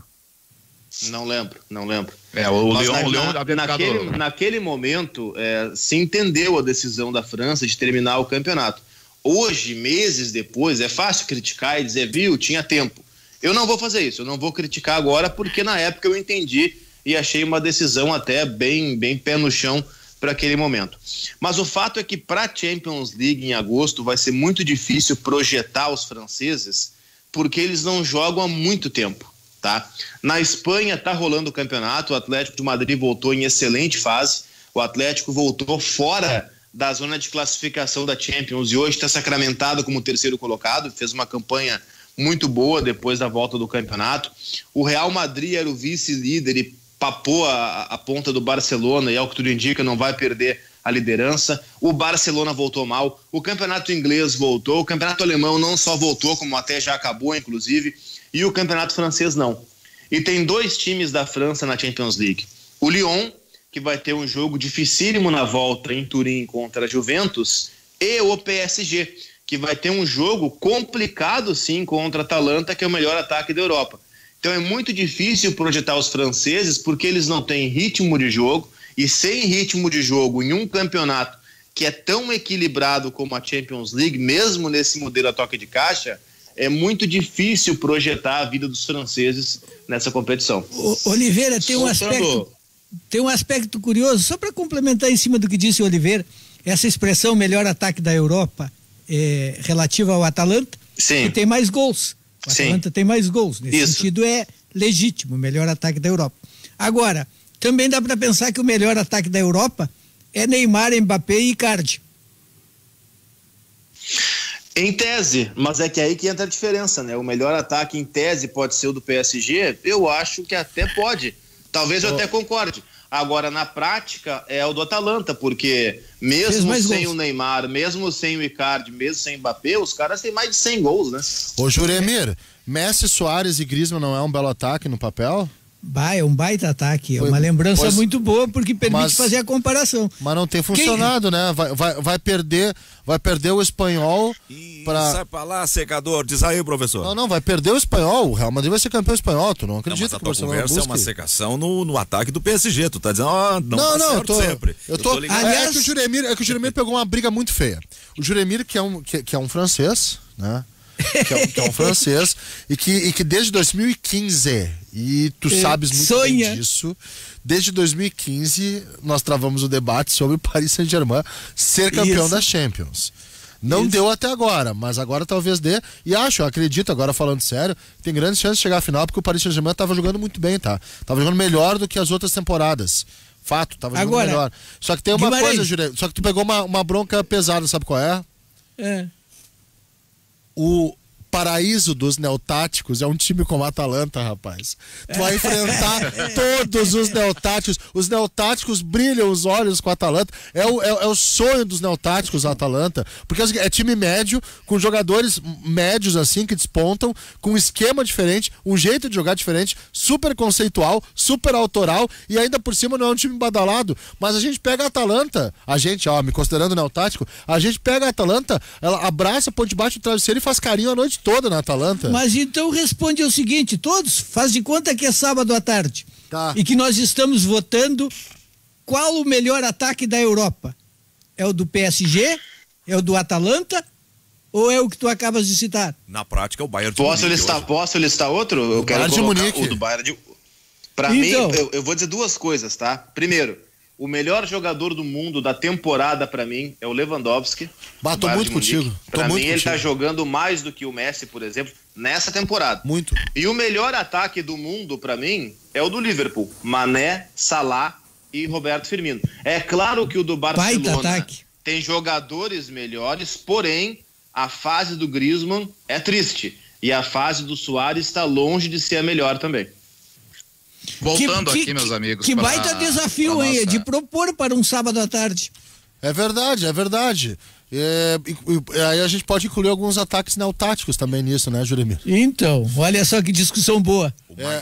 Não lembro, não lembro. É, o Mas Leão, na- o Leão na- naquele, naquele momento, é, se entendeu a decisão da França de terminar o campeonato. Hoje, meses depois, é fácil criticar e dizer, viu, tinha tempo. Eu não vou fazer isso, eu não vou criticar agora, porque na época eu entendi e achei uma decisão até bem, bem pé no chão para aquele momento. Mas o fato é que para a Champions League em agosto vai ser muito difícil projetar os franceses, porque eles não jogam há muito tempo. Tá? Na Espanha está rolando o campeonato, o Atlético de Madrid voltou em excelente fase, o Atlético voltou fora da zona de classificação da Champions e hoje está sacramentado como terceiro colocado, fez uma campanha muito boa depois da volta do campeonato. O Real Madrid era o vice-líder e papou a, a ponta do Barcelona e, ao que tudo indica, não vai perder a liderança. O Barcelona voltou mal, o campeonato inglês voltou, o campeonato alemão não só voltou, como até já acabou, inclusive, e o campeonato francês não. E tem dois times da França na Champions League. O Lyon, que vai ter um jogo dificílimo na volta em Turim contra a Juventus, e o PSG, que vai ter um jogo complicado sim contra a Atalanta, que é o melhor ataque da Europa. Então é muito difícil projetar os franceses porque eles não têm ritmo de jogo e sem ritmo de jogo em um campeonato que é tão equilibrado como a Champions League, mesmo nesse modelo a toque de caixa, é muito difícil projetar a vida dos franceses nessa competição. O- Oliveira, tem um aspecto tem um aspecto curioso, só para complementar em cima do que disse o Oliveira, essa expressão melhor ataque da Europa é, relativa ao Atalanta, Sim. que tem mais gols. O Sim. Atalanta tem mais gols. Nesse Isso. sentido é legítimo, o melhor ataque da Europa. Agora, também dá para pensar que o melhor ataque da Europa é Neymar, Mbappé e Icardi. Em tese, mas é que aí que entra a diferença, né? O melhor ataque em tese pode ser o do PSG, eu acho que até pode. Talvez eu até concorde. Agora, na prática, é o do Atalanta, porque mesmo sem gols. o Neymar, mesmo sem o Icardi, mesmo sem o Mbappé, os caras têm mais de 100 gols, né? Ô, Juremir, Messi, Soares e Griezmann não é um belo ataque no papel? Bah, é um baita ataque, é Pois- uma lembrança pois- muito boa porque permite mas- fazer a comparação. Mas não tem funcionado, né? Vai, vai, vai perder, vai perder o espanhol pra. sai pra lá, secador. Diz aí, professor. Não, não, vai perder o espanhol. O Real Madrid vai ser campeão espanhol. Tu não Não, acredita mas a que o Barcelona conversa é uma secação no, no ataque do PSG. Tu tá dizendo, ó, não, Não, tá não, eu tô, sempre. eu tô, ligado. é Aliás- que o Juremir, é que o Juremir pegou uma briga muito feia. O Juremir que é um que, que é um francês, né? Que é, que é um francês e que, e que desde 2015 e tu É, sabes muito sonha. bem disso. Desde 2015 nós travamos o debate sobre o Paris Saint-Germain ser campeão Isso. da Champions. Não Isso. deu até agora, mas agora talvez dê. E acho, acredito, agora falando sério, tem grandes chances de chegar à final, porque o Paris Saint-Germain estava jogando muito bem, tá? Tava jogando melhor do que as outras temporadas. Fato, tava jogando Agora, melhor. Só que tem uma Guimarães. coisa, Jurei, só que tu pegou uma, uma bronca pesada, sabe qual é? É. 五 paraíso dos neotáticos é um time como a Atalanta, rapaz. Tu vai enfrentar todos os neotáticos. Os neotáticos brilham os olhos com a Atalanta. É o, é, é o sonho dos neotáticos a Atalanta. Porque assim, é time médio, com jogadores médios assim, que despontam, com um esquema diferente, um jeito de jogar diferente, super conceitual, super autoral, e ainda por cima não é um time badalado. Mas a gente pega a Atalanta, a gente, ó, me considerando neotático, a gente pega a Atalanta, ela abraça, põe debaixo do travesseiro e faz carinho a noite toda na Atalanta. Mas então responde o seguinte: todos, faz de conta que é sábado à tarde. Tá. E que nós estamos votando qual o melhor ataque da Europa. É o do PSG? É o do Atalanta? ou é o que tu acabas de citar? Na prática, é o Bayern de Posso Munique listar, hoje. posso listar outro? Eu quero Bayern de colocar Munique. o do Bayern de Pra Então. mim, eu, eu vou dizer duas coisas, tá? Primeiro, o melhor jogador do mundo da temporada pra mim é o Lewandowski. Bayern muito contigo, Pra mim, muito ele tá contigo. jogando mais do que o Messi, por exemplo, nessa temporada. Muito. E o melhor ataque do mundo, pra mim, é o do Liverpool. Mané, Salah e Roberto Firmino. É claro que o do Barcelona tem jogadores melhores, porém, a fase do Griezmann é triste. E a fase do Soares está longe de ser a melhor também. Voltando Que- aqui, que- meus amigos. Que pra- baita desafio, hein? nossa- De propor para um sábado à tarde. É verdade, é verdade. É, e- e- aí a gente pode incluir alguns ataques neotáticos também nisso, né, Juremir? Então, olha só que discussão boa.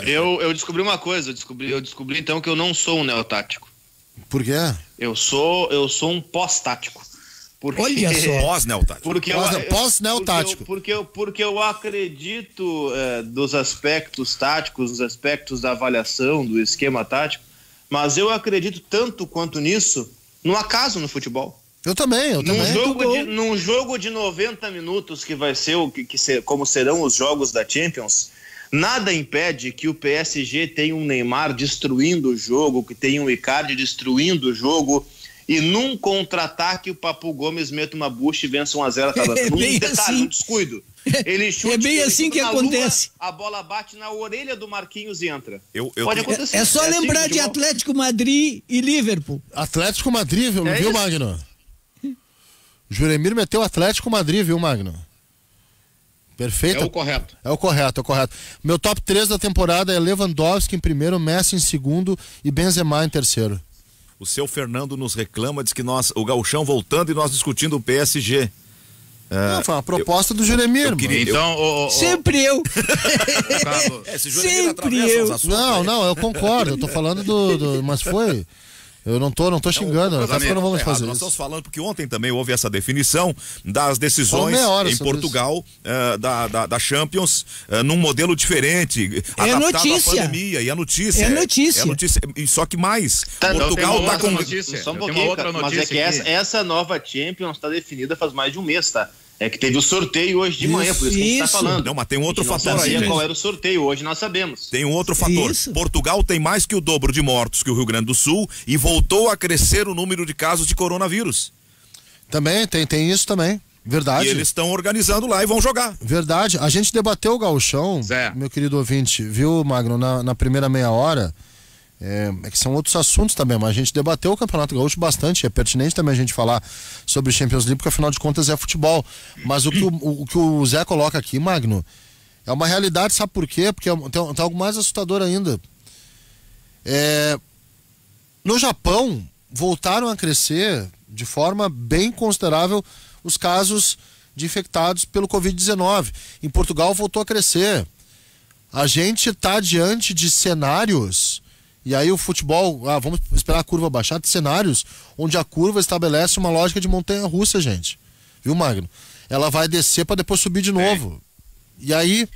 Eu, eu descobri uma coisa, eu descobri, eu descobri então que eu não sou um neotático. Por quê? Eu sou, eu sou um pós-tático. Porque- Olha só. Pós-Neo, Tati. Porque eu, Pós- eu- pós-neotático. Porque eu, porque eu, porque eu acredito é, dos aspectos táticos, dos aspectos da avaliação, do esquema tático, mas eu acredito tanto quanto nisso no acaso no futebol. Eu também, eu Num também. jogo, bom. de, num jogo de 90 minutos que vai ser o que, que ser, como serão os jogos da Champions, nada impede que o PSG tenha um Neymar destruindo o jogo, que tenha um Icardi destruindo o jogo. E num contra-ataque o Papu Gomes meta uma bucha e vença 1x0 É Num detalhe, assim. descuido. Ele chuta, É bem ele assim que acontece. lua, a bola bate na orelha do Marquinhos e entra. Eu- eu Pode acontecer. É só assim lembrar o de futebol. Atlético Madrid e Liverpool. Atlético Madrid, viu, É viu. Magno? Juremir meteu Atlético Madrid, viu, Magno? Perfeito. É o correto. É o correto, é o correto. Meu top 3 da temporada é Lewandowski em primeiro, Messi em segundo e Benzema em terceiro. O seu Fernando nos reclama, diz que nós, o gauchão voltando e nós discutindo o PSG. Não, foi uma proposta do eu mano. queria- Então, Sempre eu. É, Sempre eu. assuntos Não, não, eu concordo. Eu tô falando do. do- mas foi. Eu não tô, não tô xingando. Até porque não vamos Tá errado, fazer Nós isso. estamos falando porque ontem também houve essa definição das decisões em Portugal eh, da, da, da Champions eh, num modelo diferente, adaptado notícia. à pandemia. E a notícia. É notícia. É notícia. E só que mais, Tá, não, Portugal está outra com. notícia. Só um pouquinho, uma outra cara, mas é notícia que essa, essa nova Champions está definida faz mais de um mês, tá? É que teve o sorteio hoje de manhã, por isso que a gente Isso. tá falando. Não, mas tem um outro fator não aí, sabia gente. qual era o sorteio, hoje nós sabemos. Tem um outro fator. Isso. Portugal tem mais que o dobro de mortos que o Rio Grande do Sul e voltou a crescer o número de casos de coronavírus. Também, tem, tem isso também. Verdade. E eles estão organizando lá e vão jogar. Verdade. A gente debateu o gauchão, Zé. meu querido ouvinte, viu, Magno, na, na primeira meia hora. É, é que são outros assuntos também, mas a gente debateu o Campeonato Gaúcho bastante. É pertinente também a gente falar sobre Champions League, porque afinal de contas é futebol. Mas o que o, o- que o Zé coloca aqui, Magno, é uma realidade, sabe por quê? Porque é- tem, tem algo mais assustador ainda. É, no Japão, voltaram a crescer de forma bem considerável os casos de infectados pelo Covid-19. Em Portugal, voltou a crescer. A gente está diante de cenários, e aí o futebol, ah, vamos esperar a curva baixar, de cenários onde a curva estabelece uma lógica de montanha-russa, gente. Viu, Magno? Ela vai descer para depois subir de novo. E aí,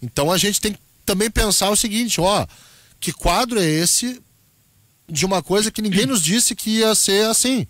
então a gente tem que também pensar o seguinte, ó, que quadro é esse de uma coisa que ninguém nos disse que ia ser assim.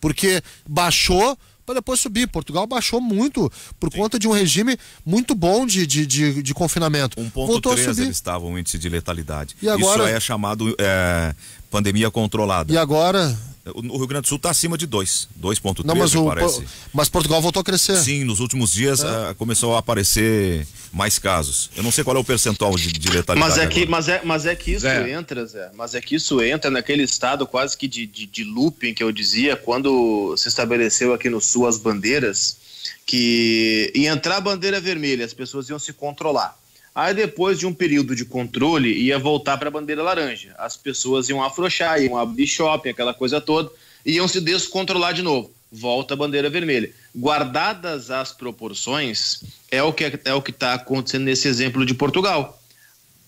Porque baixou para depois subir. Portugal baixou muito por conta de um regime muito bom de, de, de, de confinamento. 1.3 Voltou a subir. eles estavam o índice de letalidade. E agora- Isso é chamado é, pandemia controlada. E agora. O Rio Grande do Sul está acima de 2, 2.3 Não, mas, me o, parece. mas Portugal voltou a crescer. Sim, nos últimos dias É. ah, começou a aparecer mais casos. Eu não sei qual é o percentual de, de letalidade. Mas é, que, agora. mas, é, mas é que isso Zé. entra, Zé. Mas é que isso entra naquele estado quase que de, de, de looping que eu dizia quando se estabeleceu aqui no sul as bandeiras, que ia entrar a bandeira vermelha, as pessoas iam se controlar. Aí depois de um período de controle, ia voltar para a bandeira laranja. As pessoas iam afrouxar, iam abrir shopping, aquela coisa toda, iam se descontrolar de novo. Volta a bandeira vermelha. Guardadas as proporções, é o que é o que está acontecendo nesse exemplo de Portugal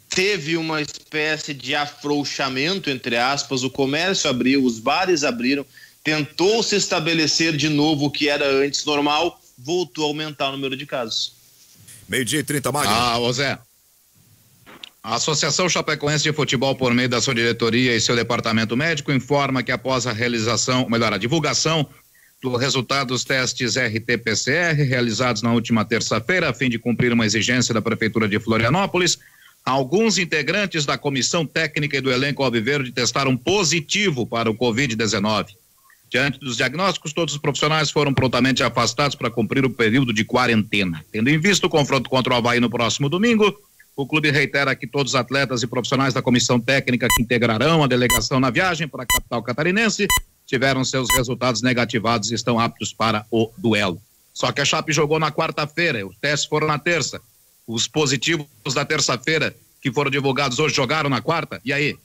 teve uma espécie de afrouxamento, entre aspas, o comércio abriu, os bares abriram, tentou se estabelecer de novo o que era antes normal, voltou a aumentar o número de casos. Meio-dia e 30, Magno. Ah, ô Zé. A Associação Chapecoense de Futebol, por meio da sua diretoria e seu departamento médico, informa que após a realização, melhor, a divulgação do resultado dos testes RT-PCR realizados na última terça-feira, a fim de cumprir uma exigência da Prefeitura de Florianópolis. Alguns integrantes da comissão técnica e do elenco Alviverde testaram positivo para o Covid-19. Diante dos diagnósticos, todos os profissionais foram prontamente afastados para cumprir o período de quarentena. Tendo em vista o confronto contra o Havaí no próximo domingo, o clube reitera que todos os atletas e profissionais da comissão técnica que integrarão a delegação na viagem para a capital catarinense tiveram seus resultados negativados e estão aptos para o duelo. Só que a Chape jogou na quarta-feira, os testes foram na terça. Os positivos da terça-feira que foram divulgados hoje jogaram na quarta. E aí?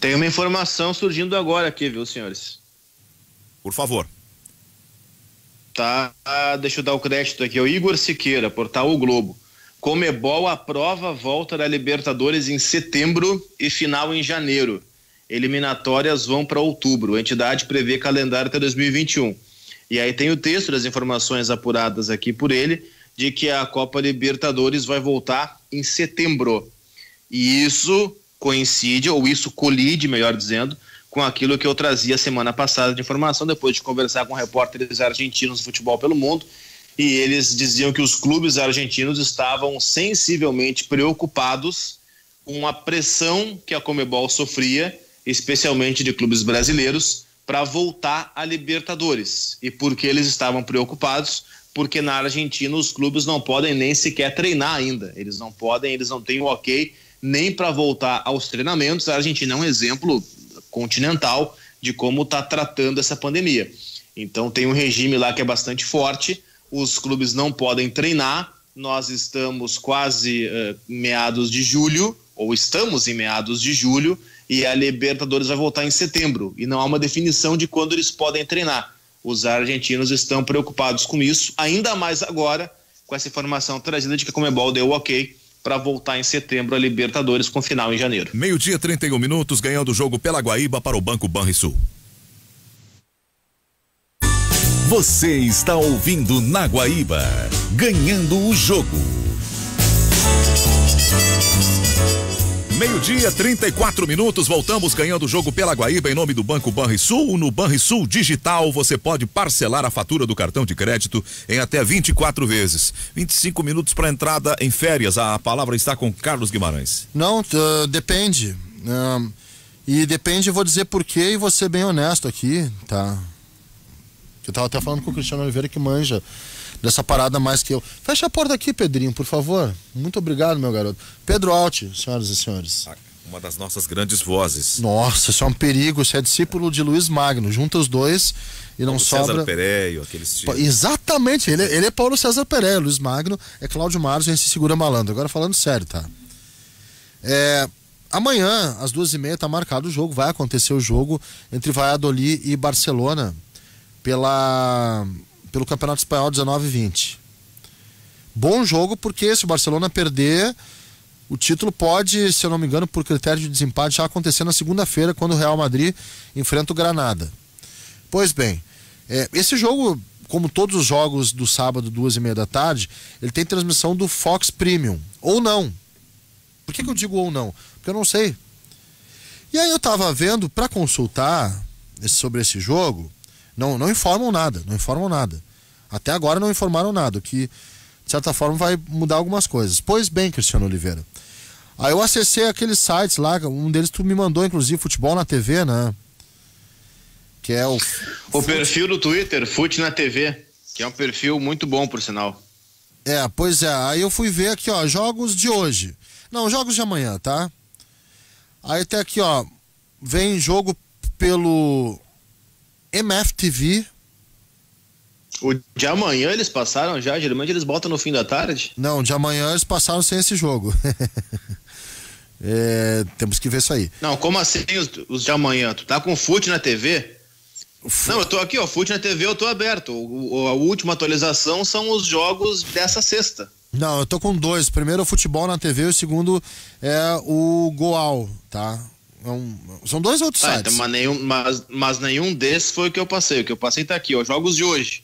Tem uma informação surgindo agora aqui, viu, senhores? Por favor. Tá, deixa eu dar o crédito aqui. O Igor Siqueira, portal O Globo. Comebol aprova a volta da Libertadores em setembro e final em janeiro. Eliminatórias vão para outubro. A entidade prevê calendário até 2021. E aí tem o texto das informações apuradas aqui por ele de que a Copa Libertadores vai voltar em setembro. E isso coincide, ou isso colide, melhor dizendo, com aquilo que eu trazia semana passada de informação, depois de conversar com repórteres argentinos de futebol pelo mundo, e eles diziam que os clubes argentinos estavam sensivelmente preocupados com a pressão que a Comebol sofria, especialmente de clubes brasileiros, para voltar à Libertadores. E por que eles estavam preocupados? Porque na Argentina os clubes não podem nem sequer treinar ainda. Eles não podem, eles não têm o ok nem para voltar aos treinamentos. A Argentina é um exemplo continental de como está tratando essa pandemia. Então tem um regime lá que é bastante forte os clubes não podem treinar. Nós estamos quase uh, meados de julho, ou estamos em meados de julho, e a Libertadores vai voltar em setembro. E não há uma definição de quando eles podem treinar. Os argentinos estão preocupados com isso, ainda mais agora, com essa informação trazida de que a Comebol deu ok para voltar em setembro a Libertadores com final em janeiro. Meio-dia, 31 minutos, ganhando o jogo pela Guaíba para o Banco Banrisul. Você está ouvindo na Guaíba, ganhando o jogo. Meio-dia, 34 minutos, voltamos ganhando o jogo pela Guaíba em nome do Banco Banrisul. No Banrisul Digital, você pode parcelar a fatura do cartão de crédito em até 24 vezes. 25 minutos para entrada em férias. A palavra está com Carlos Guimarães. Não, uh, depende. Uh, e depende, vou dizer por quê e vou ser bem honesto aqui, tá? Eu tava até falando com o Cristiano Oliveira que manja dessa parada mais que eu. Fecha a porta aqui, Pedrinho, por favor. Muito obrigado, meu garoto. Pedro Alt, senhoras e senhores. Ah, uma das nossas grandes vozes. Nossa, isso é um perigo. Você é discípulo de Luiz Magno. Junta os dois e não sobra. César Pereio, aqueles tipos. Exatamente, ele, ele é Paulo César Pereio. Luiz Magno é Cláudio Maros e a gente se segura malandro. Agora falando sério, tá? É, amanhã, às duas e meia, tá marcado o jogo. Vai acontecer o jogo entre Valladolid e Barcelona pela, pelo Campeonato Espanhol 19 e 20. Bom jogo, porque se o Barcelona perder, o título pode, se eu não me engano, por critério de desempate, já acontecer na segunda-feira, quando o Real Madrid enfrenta o Granada. Pois bem, é, esse jogo, como todos os jogos do sábado, duas e meia da tarde, ele tem transmissão do Fox Premium. Ou não. Por que, que eu digo ou não? Porque eu não sei. E aí eu tava vendo, para consultar sobre esse jogo, não, não informam nada, não informam nada. Até agora não informaram nada, que de certa forma vai mudar algumas coisas. Pois bem, Cristiano Oliveira. Aí eu acessei aqueles sites lá, um deles tu me mandou, inclusive, futebol na TV, né? Que é o. O perfil do Twitter, Fute na TV, que é um perfil muito bom, por sinal. É, pois é. Aí eu fui ver aqui, ó, jogos de hoje. Não, jogos de amanhã, tá? Aí até aqui, ó, vem jogo pelo MFTV. O de amanhã eles passaram já? Geralmente eles botam no fim da tarde? Não, de amanhã eles passaram sem esse jogo. é, temos que ver isso aí. Não, como assim os, os de amanhã? Tu tá com fute na TV? Não, eu tô aqui, ó, fute na TV eu tô aberto. O, a última atualização são os jogos dessa sexta. Não, eu tô com dois. Primeiro o futebol na TV, o segundo é o Goal, tá? É são dois outros ah, sites. Então, mas, nenhum, mas, mas nenhum desses foi o que eu passei. O que eu passei tá aqui, ó. Jogos de hoje.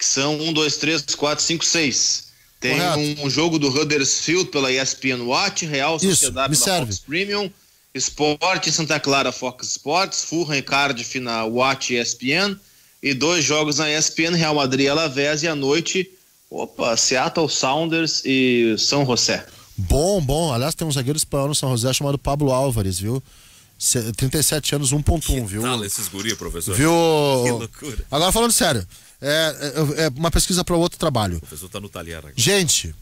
Que são um, dois, três, quatro, cinco, seis. Tem um, um, jogo do Huddersfield pela ESPN Watch, Real Sociedade pela serve. Fox Premium Sport em Santa Clara, Fox Sports, Fulham e Cardiff na Watch ESPN e dois jogos na ESPN, Real Madrid e Alavés e à noite, opa, Seattle Sounders e São José. Bom, bom. Aliás, tem um zagueiro espanhol no São José chamado Pablo Álvares, viu? Se- 37 anos, 1.1, viu? Fala esses guri, professor. Viu? Que loucura. Agora falando sério, é, é- é uma pesquisa para outro trabalho. O professor tá no talher agora. Gente,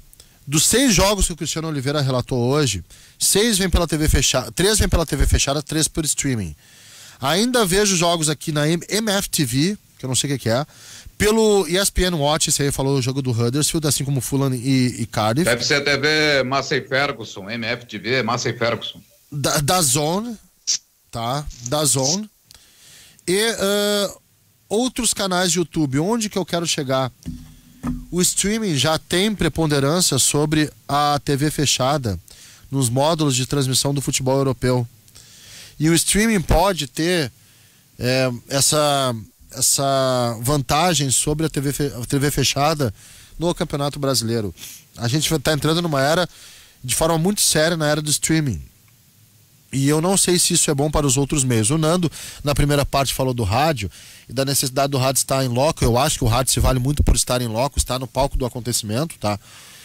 dos seis jogos que o Cristiano Oliveira relatou hoje, seis vêm pela TV fechada, três vêm pela TV fechada, três por streaming. Ainda vejo jogos aqui na MFTV, que eu não sei o que que é, pelo ESPN Watch, esse aí falou o jogo do Huddersfield, assim como Fulham e, e Cardiff, Deve ser TV Massey Ferguson, MFTV, Massey Ferguson. da, da Zone, tá? Da Zone. E ah, outros canais de YouTube, onde que eu quero chegar? O streaming já tem preponderância sobre a TV fechada nos módulos de transmissão do futebol europeu. E o streaming pode ter é, essa, essa vantagem sobre a TV, a TV fechada no Campeonato Brasileiro. A gente está entrando numa era de forma muito séria na era do streaming. E eu não sei se isso é bom para os outros meios. O Nando, na primeira parte, falou do rádio e da necessidade do rádio estar em loco. Eu acho que o rádio se vale muito por estar em loco, estar no palco do acontecimento, tá?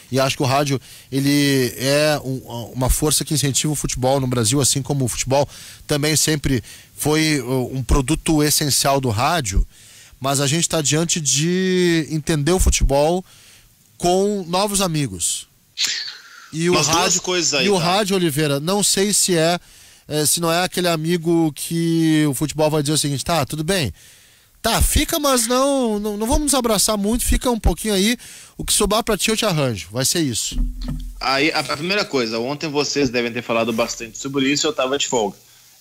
E acho que o rádio ele é um- uma força que incentiva o futebol no Brasil, assim como o futebol também sempre foi uh, um produto essencial do rádio. Mas a gente está diante de entender o futebol com novos amigos. E o Mas rádio, coisas aí, e o tá? rádio, Oliveira, não sei se é, é, se não é aquele amigo que o futebol vai dizer o seguinte, tá, tudo bem. Tá, fica, mas não, não, não vamos nos abraçar muito, fica um pouquinho aí. O que sobrar pra ti eu te arranjo. Vai ser isso. Aí, a, a primeira coisa, ontem vocês devem ter falado bastante sobre isso, eu tava de folga.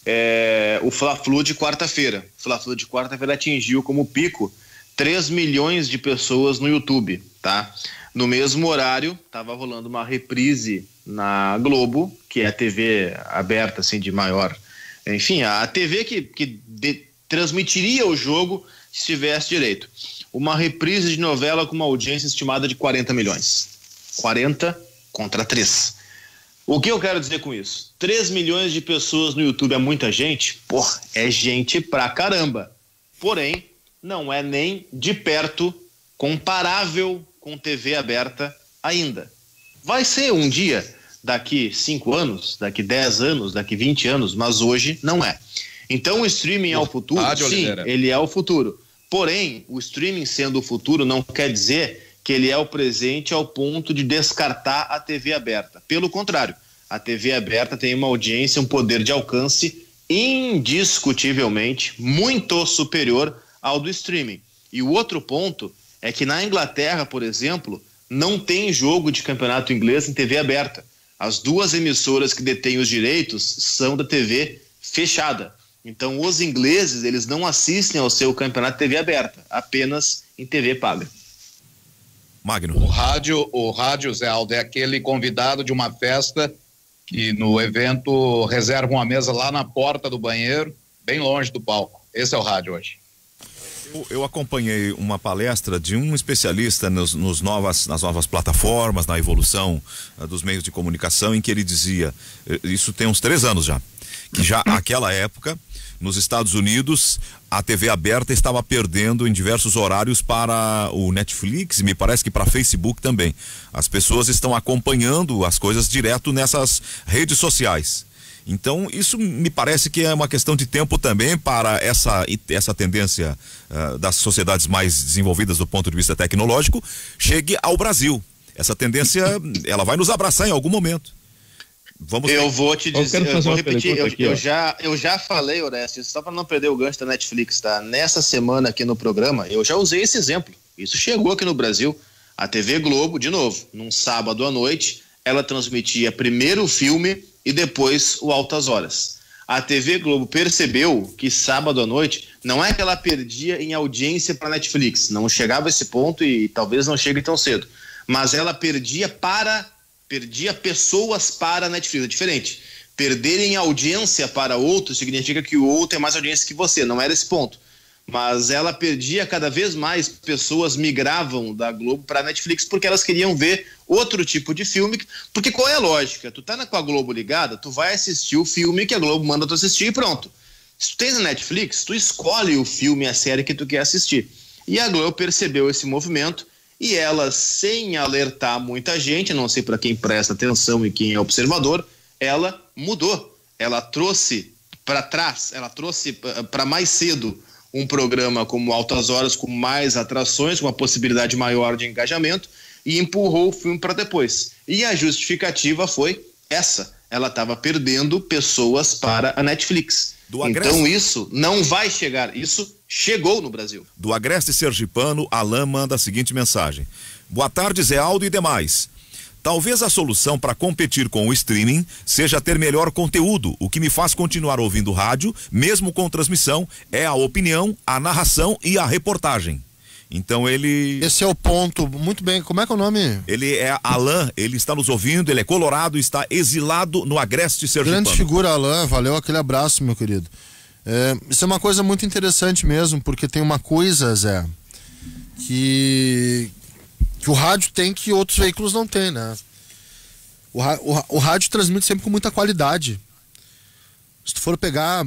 É, o Fla-Flu de quarta-feira. O Fla-Flu de quarta-feira atingiu como pico 3 milhões de pessoas no YouTube, tá? No mesmo horário, tava rolando uma reprise na Globo, que é a TV aberta, assim, de maior... Enfim, a a TV que, que de- transmitiria o jogo se tivesse direito. Uma reprise de novela com uma audiência estimada de 40 milhões. 40 contra 3. O que eu quero dizer com isso? 3 milhões de pessoas no YouTube é muita gente? Porra, é gente pra caramba. Porém, não é nem de perto comparável com TV aberta ainda. Vai ser um dia, daqui 5 anos, daqui 10 anos, daqui 20 anos, mas hoje não é. Então o streaming é o futuro? Rádio Sim, Oliveira. ele é o futuro. Porém, o streaming sendo o futuro não quer dizer que ele é o presente ao ponto de descartar a TV aberta. Pelo contrário, a TV aberta tem uma audiência, um poder de alcance indiscutivelmente muito superior ao do streaming. E o outro ponto é que na Inglaterra, por exemplo, não tem jogo de campeonato inglês em TV aberta. As duas emissoras que detêm os direitos são da TV fechada. Então, os ingleses, eles não assistem ao seu campeonato TV aberta, apenas em TV paga. O Magno. rádio, o rádio, Zé Aldo, é aquele convidado de uma festa que no evento reserva uma mesa lá na porta do banheiro, bem longe do palco. Esse é o rádio hoje. Eu, acompanhei uma palestra de um especialista nos, nos novas, nas novas plataformas, na evolução ah, dos meios de comunicação, em que ele dizia, eh, isso tem uns três anos já, que já naquela época, nos Estados Unidos, a TV aberta estava perdendo em diversos horários para o Netflix e me parece que para Facebook também. As pessoas estão acompanhando as coisas direto nessas redes sociais. Então, isso me parece que é uma questão de tempo também para essa, essa tendência ah, das sociedades mais desenvolvidas do ponto de vista tecnológico chegue ao Brasil. Essa tendência, ela vai nos abraçar em algum momento. Vamos Eu vou te Eu dizer, quero eu, fazer vou uma repetir, eu, aqui, eu já, eu já falei, Orestes, só para não perder o gancho da Netflix, tá? Nessa semana aqui no programa, eu já usei esse exemplo. Isso chegou aqui no Brasil. A TV Globo, de novo, num sábado à noite, ela transmitia primeiro o filme e depois o Altas Horas. A TV Globo percebeu que sábado à noite não é que ela perdia em audiência para Netflix, não chegava a esse ponto e talvez não chegue tão cedo, mas ela perdia para perdia pessoas para Netflix, é diferente. Perder em audiência para outro significa que o outro é mais audiência que você, não era esse ponto. Mas ela perdia cada vez mais pessoas migravam da Globo para Netflix porque elas queriam ver outro tipo de filme. Porque qual é a lógica? Tu tá com a Globo ligada, tu vai assistir o filme que a Globo manda tu assistir e pronto. Se tu tens a Netflix, tu escolhe o filme, a série que tu quer assistir. E a Globo percebeu esse movimento e ela, sem alertar muita gente, não sei para quem presta atenção e quem é observador, ela mudou. Ela trouxe para trás, ela trouxe para mais cedo um programa como Altas Horas, com mais atrações, com uma possibilidade maior de engajamento, e empurrou o filme para depois. E a justificativa foi essa: ela estava perdendo pessoas para a Netflix. então isso não vai chegar, isso chegou no Brasil. Do Agreste Sergipano, Alain manda a seguinte mensagem: Boa tarde, Zé Aldo e demais. Talvez a solução para competir com o streaming seja ter melhor conteúdo. O que me faz continuar ouvindo rádio, mesmo com transmissão, é a opinião, a narração e a reportagem. Então ele. Esse é o ponto. Muito bem. Como é que é o nome? Ele é Alain, ele está nos ouvindo, ele é colorado, está exilado no Agreste Sergipano. Grande figura, Alain. Valeu aquele abraço, meu querido. É, isso é uma coisa muito interessante mesmo, porque tem uma coisa, Zé, que que o rádio tem que outros veículos não têm, né? O, o, o rádio transmite sempre com muita qualidade. Se tu for pegar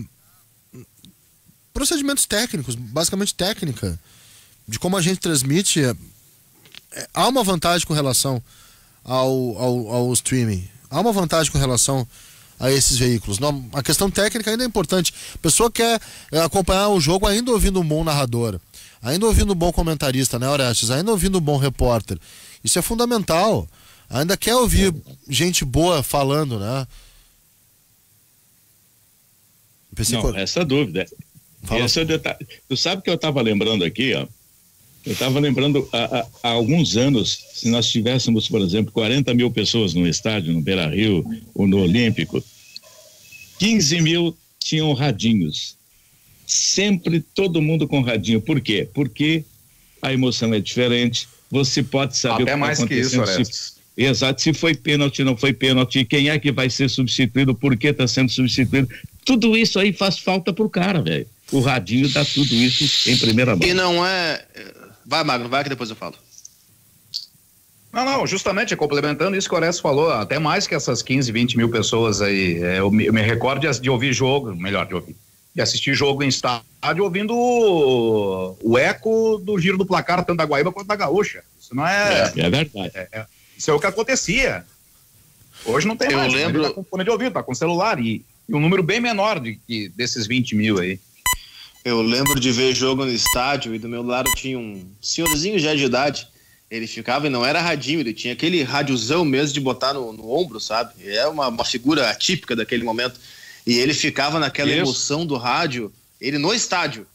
procedimentos técnicos, basicamente técnica, de como a gente transmite, é, é, há uma vantagem com relação ao, ao, ao streaming. Há uma vantagem com relação a esses veículos. Não, a questão técnica ainda é importante. A pessoa quer é, acompanhar o jogo ainda ouvindo um bom narrador ainda ouvindo um bom comentarista, né, Orestes? Ainda ouvindo um bom repórter. Isso é fundamental. Ainda quer ouvir gente boa falando, né? Pensei Não, que... essa dúvida. Essa detalhe. Tu sabe que eu estava lembrando aqui, ó. Eu estava lembrando há, há, alguns anos, se nós tivéssemos, por exemplo, 40 mil pessoas no estádio, no Beira Rio ou no Olímpico, 15 mil tinham radinhos sempre todo mundo com radinho. Por quê? Porque a emoção é diferente. Você pode saber Até o que mais tá que isso, se, Exato, se foi pênalti, não foi pênalti, quem é que vai ser substituído, por que está sendo substituído. Tudo isso aí faz falta pro cara, velho. O radinho dá tudo isso em primeira mão. E não é. Vai, Magno, vai que depois eu falo. Não, não, justamente complementando isso que o Horácio falou, até mais que essas 15, 20 mil pessoas aí. É, eu, me, eu me recordo de, de ouvir jogo, melhor, de ouvir de assistir jogo em estádio ouvindo o, o eco do giro do placar, tanto da Guaíba quanto da Gaúcha. Isso não é. É, é verdade. É, é, isso é o que acontecia. Hoje não tem Eu mais. lembro. Tá com fone de ouvido, tá com celular e, e, um número bem menor de, de, desses 20 mil aí. Eu lembro de ver jogo no estádio e do meu lado tinha um senhorzinho já de idade. Ele ficava e não era radinho, ele tinha aquele rádiozão mesmo de botar no, no ombro, sabe? É uma, uma figura atípica daquele momento. E ele ficava naquela Isso. emoção do rádio, ele no estádio,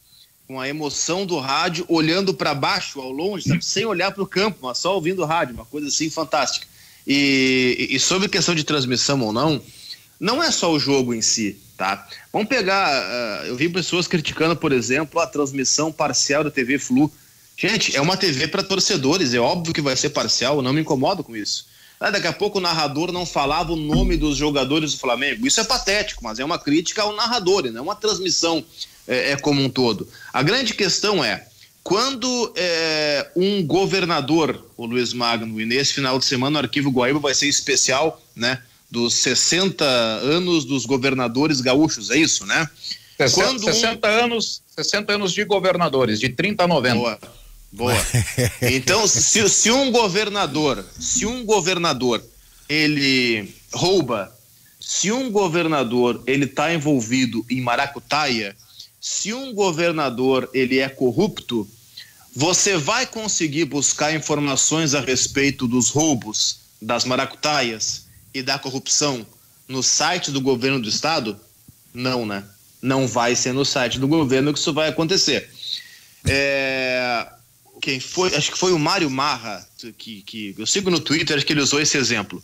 com a emoção do rádio, olhando para baixo, ao longe, sabe? sem olhar para o campo, mas só ouvindo o rádio, uma coisa assim fantástica. E, e, sobre questão de transmissão ou não, não é só o jogo em si, tá? Vamos pegar, uh, eu vi pessoas criticando, por exemplo, a transmissão parcial da TV Flu. Gente, é uma TV para torcedores, é óbvio que vai ser parcial, eu não me incomodo com isso. Ah, daqui a pouco o narrador não falava o nome dos jogadores do Flamengo. Isso é patético, mas é uma crítica ao narrador, não é uma transmissão é, é como um todo. A grande questão é, quando é, um governador, o Luiz Magno, e nesse final de semana o Arquivo Guaíba vai ser especial, né? Dos 60 anos dos governadores gaúchos, é isso, né? 60, quando 60 um... anos, 60 anos de governadores, de 30 a 90. Boa. Boa. Então, se, se um governador, se um governador ele rouba, se um governador ele está envolvido em maracutaia, se um governador ele é corrupto, você vai conseguir buscar informações a respeito dos roubos, das maracutaias e da corrupção no site do governo do estado? Não, né? Não vai ser no site do governo que isso vai acontecer. É, quem foi, acho que foi o Mário Marra, que, que eu sigo no Twitter, acho que ele usou esse exemplo.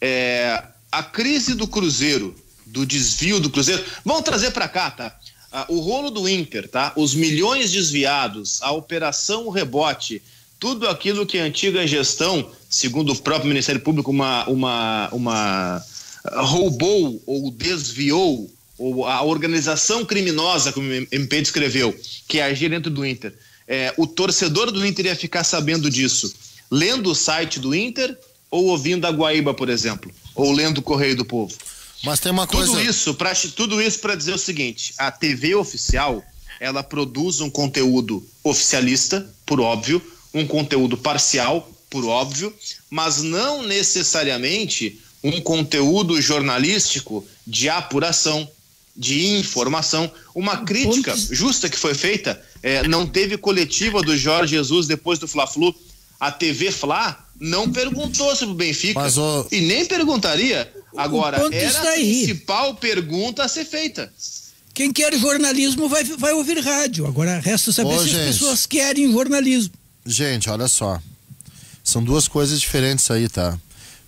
É, a crise do Cruzeiro, do desvio do Cruzeiro, vamos trazer para cá, tá? Ah, o rolo do Inter, tá? Os milhões desviados, a operação rebote, tudo aquilo que a antiga gestão, segundo o próprio Ministério Público, uma, uma, uma roubou ou desviou ou a organização criminosa, como o MP descreveu, que agia dentro do Inter, é, o torcedor do Inter ia ficar sabendo disso lendo o site do Inter ou ouvindo a Guaíba, por exemplo, ou lendo o Correio do Povo. Mas tem uma coisa. Tudo isso para tudo isso para dizer o seguinte: a TV oficial ela produz um conteúdo oficialista, por óbvio, um conteúdo parcial, por óbvio, mas não necessariamente um conteúdo jornalístico de apuração, de informação. Uma crítica justa que foi feita, é, não teve coletiva do Jorge Jesus depois do Fla-Flu. A TV Fla não perguntou sobre o Benfica Mas, e nem perguntaria. Agora, era a principal pergunta a ser feita. Quem quer jornalismo vai, vai ouvir rádio. Agora resta saber Ô, se gente. as pessoas querem jornalismo. Gente, olha só. São duas coisas diferentes aí, tá?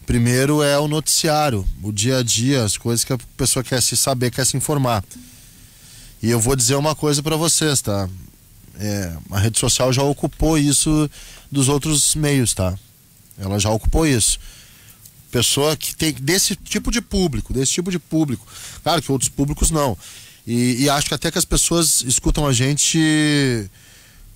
Primeiro é o noticiário, o dia a dia, as coisas que a pessoa quer se saber, quer se informar. E eu vou dizer uma coisa pra vocês, tá? É, a rede social já ocupou isso dos outros meios, tá? Ela já ocupou isso. Pessoa que tem desse tipo de público, desse tipo de público. Claro que outros públicos não. E, e acho que até que as pessoas escutam a gente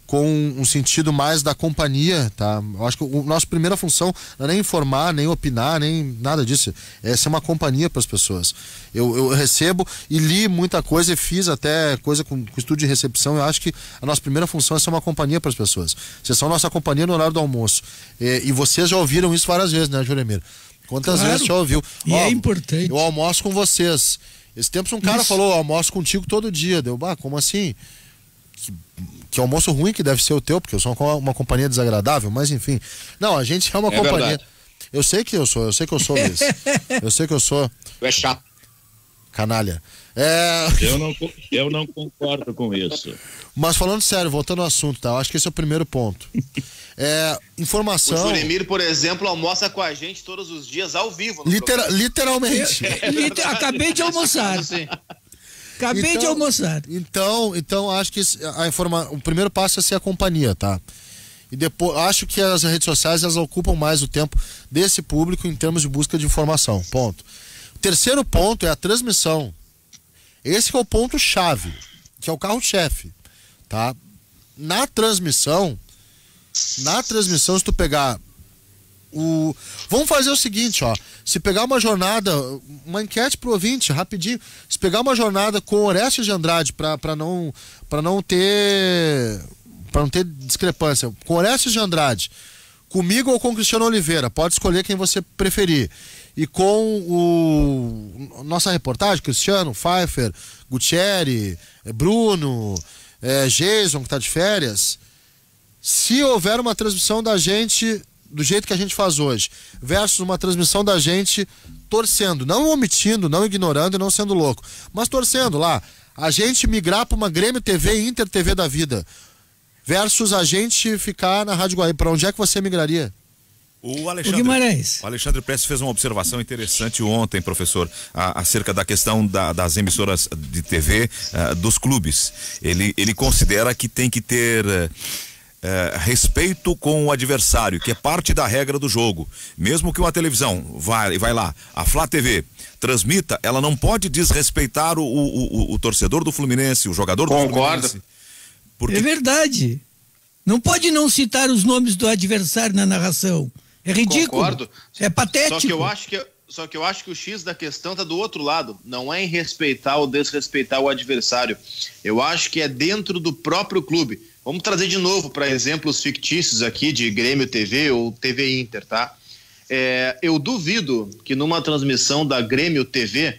com um sentido mais da companhia, tá? Eu acho que a nossa primeira função não é nem informar, nem opinar, nem nada disso. É ser uma companhia para as pessoas. Eu, eu recebo e li muita coisa e fiz até coisa com, com estudo de recepção. Eu acho que a nossa primeira função é ser uma companhia para as pessoas. Vocês são nossa companhia no horário do almoço. E, e vocês já ouviram isso várias vezes, né, Juremir? Quantas Claro. vezes já ouviu? E é importante. Eu almoço com vocês. Esse tempo um cara Isso. falou, eu almoço contigo todo dia. Deu, bah, como assim? Que almoço ruim que deve ser o teu, porque eu sou uma, uma companhia desagradável, mas enfim. Não, a gente é uma É companhia. verdade. Eu sei que eu sou, eu sei que eu sou, Luiz. eu sei que eu sou Tu é chato. canalha. É, Eu não, eu não concordo com isso. mas falando sério, voltando ao assunto, tá? Eu acho que esse é o primeiro ponto. É, O informação. Juremir, por exemplo, almoça com a gente todos os dias ao vivo. Litera- literalmente. Liter- Acabei de almoçar. Assim. Acabei de Então- almoçar. Então, então acho que a informa... o primeiro passo é ser a companhia, tá? E depois acho que as redes sociais elas ocupam mais o tempo desse público em termos de busca de informação. Ponto. O terceiro ponto é a transmissão. Esse é o ponto chave, que é o carro-chefe, tá? Na transmissão, na transmissão se tu pegar o vamos fazer o seguinte, ó. Se pegar uma jornada, uma enquete pro ouvinte, rapidinho. Se pegar uma jornada com Orestes de Andrade para não para não ter para não ter discrepância, com Orestes de Andrade, comigo ou com Cristiano Oliveira, pode escolher quem você preferir. E com o nossa reportagem, Cristiano, Pfeiffer, Gutierre, eh, Bruno, eh, Jason que tá de férias, se houver uma transmissão da gente do jeito que a gente faz hoje, versus uma transmissão da gente torcendo, não omitindo, não ignorando e não sendo louco, mas torcendo lá, a gente migrar para uma Grêmio TV Inter TV da vida, versus a gente ficar na Rádio Guaíba, para onde é que você migraria? O O Alexandre, Guimarães. o Alexandre Prestes fez uma observação interessante ontem, professor, a- acerca da questão da- das emissoras de TV eh, dos clubes. Ele, ele considera que tem que ter eh, eh, respeito com o adversário, que é parte da regra do jogo. Mesmo que uma televisão vai, vai lá, a Flá TV, transmita, ela não pode desrespeitar o, o, o- o torcedor do Fluminense, o jogador do Concordo. Fluminense. Porque É verdade. Não pode não citar os nomes do adversário na narração. É ridículo. Concordo. É patético. Só que eu acho que só que eu acho que o X da questão tá do outro lado. Não é em respeitar ou desrespeitar o adversário. Eu acho que é dentro do próprio clube. Vamos trazer de novo para exemplos fictícios aqui de Grêmio TV ou TV Inter, tá? É, eu duvido que numa transmissão da Grêmio TV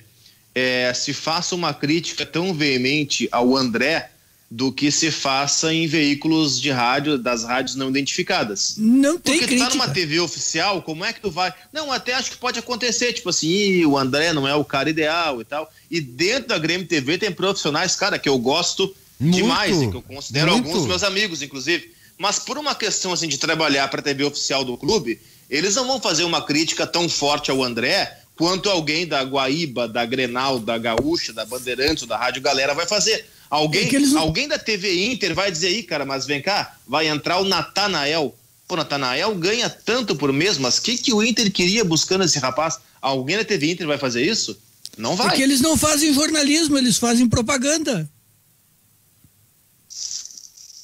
é, se faça uma crítica tão veemente ao André do que se faça em veículos de rádio, das rádios não identificadas. Não tem Porque tu tá crítica. numa TV oficial, como é que tu vai? Não, até acho que pode acontecer, tipo assim, "Ih, o André não é o cara ideal e tal. E dentro da Grêmio TV tem profissionais, cara, que eu gosto Muito, demais, e que eu considero muito. alguns meus amigos, inclusive. Mas por uma questão assim de trabalhar para a TV oficial do clube, eles não vão fazer uma crítica tão forte ao André quanto alguém da Guaíba, da Grenal, da Gaúcha, da Bandeirantes, da Rádio Galera vai fazer. Alguém, É não- alguém da TV Inter vai dizer aí, cara, mas vem cá, vai entrar o Natanael. Pô, Natanael ganha tanto por mês, mas o que, que o Inter queria buscando esse rapaz? Alguém da TV Inter vai fazer isso? Não vai. Porque eles não fazem jornalismo, eles fazem propaganda.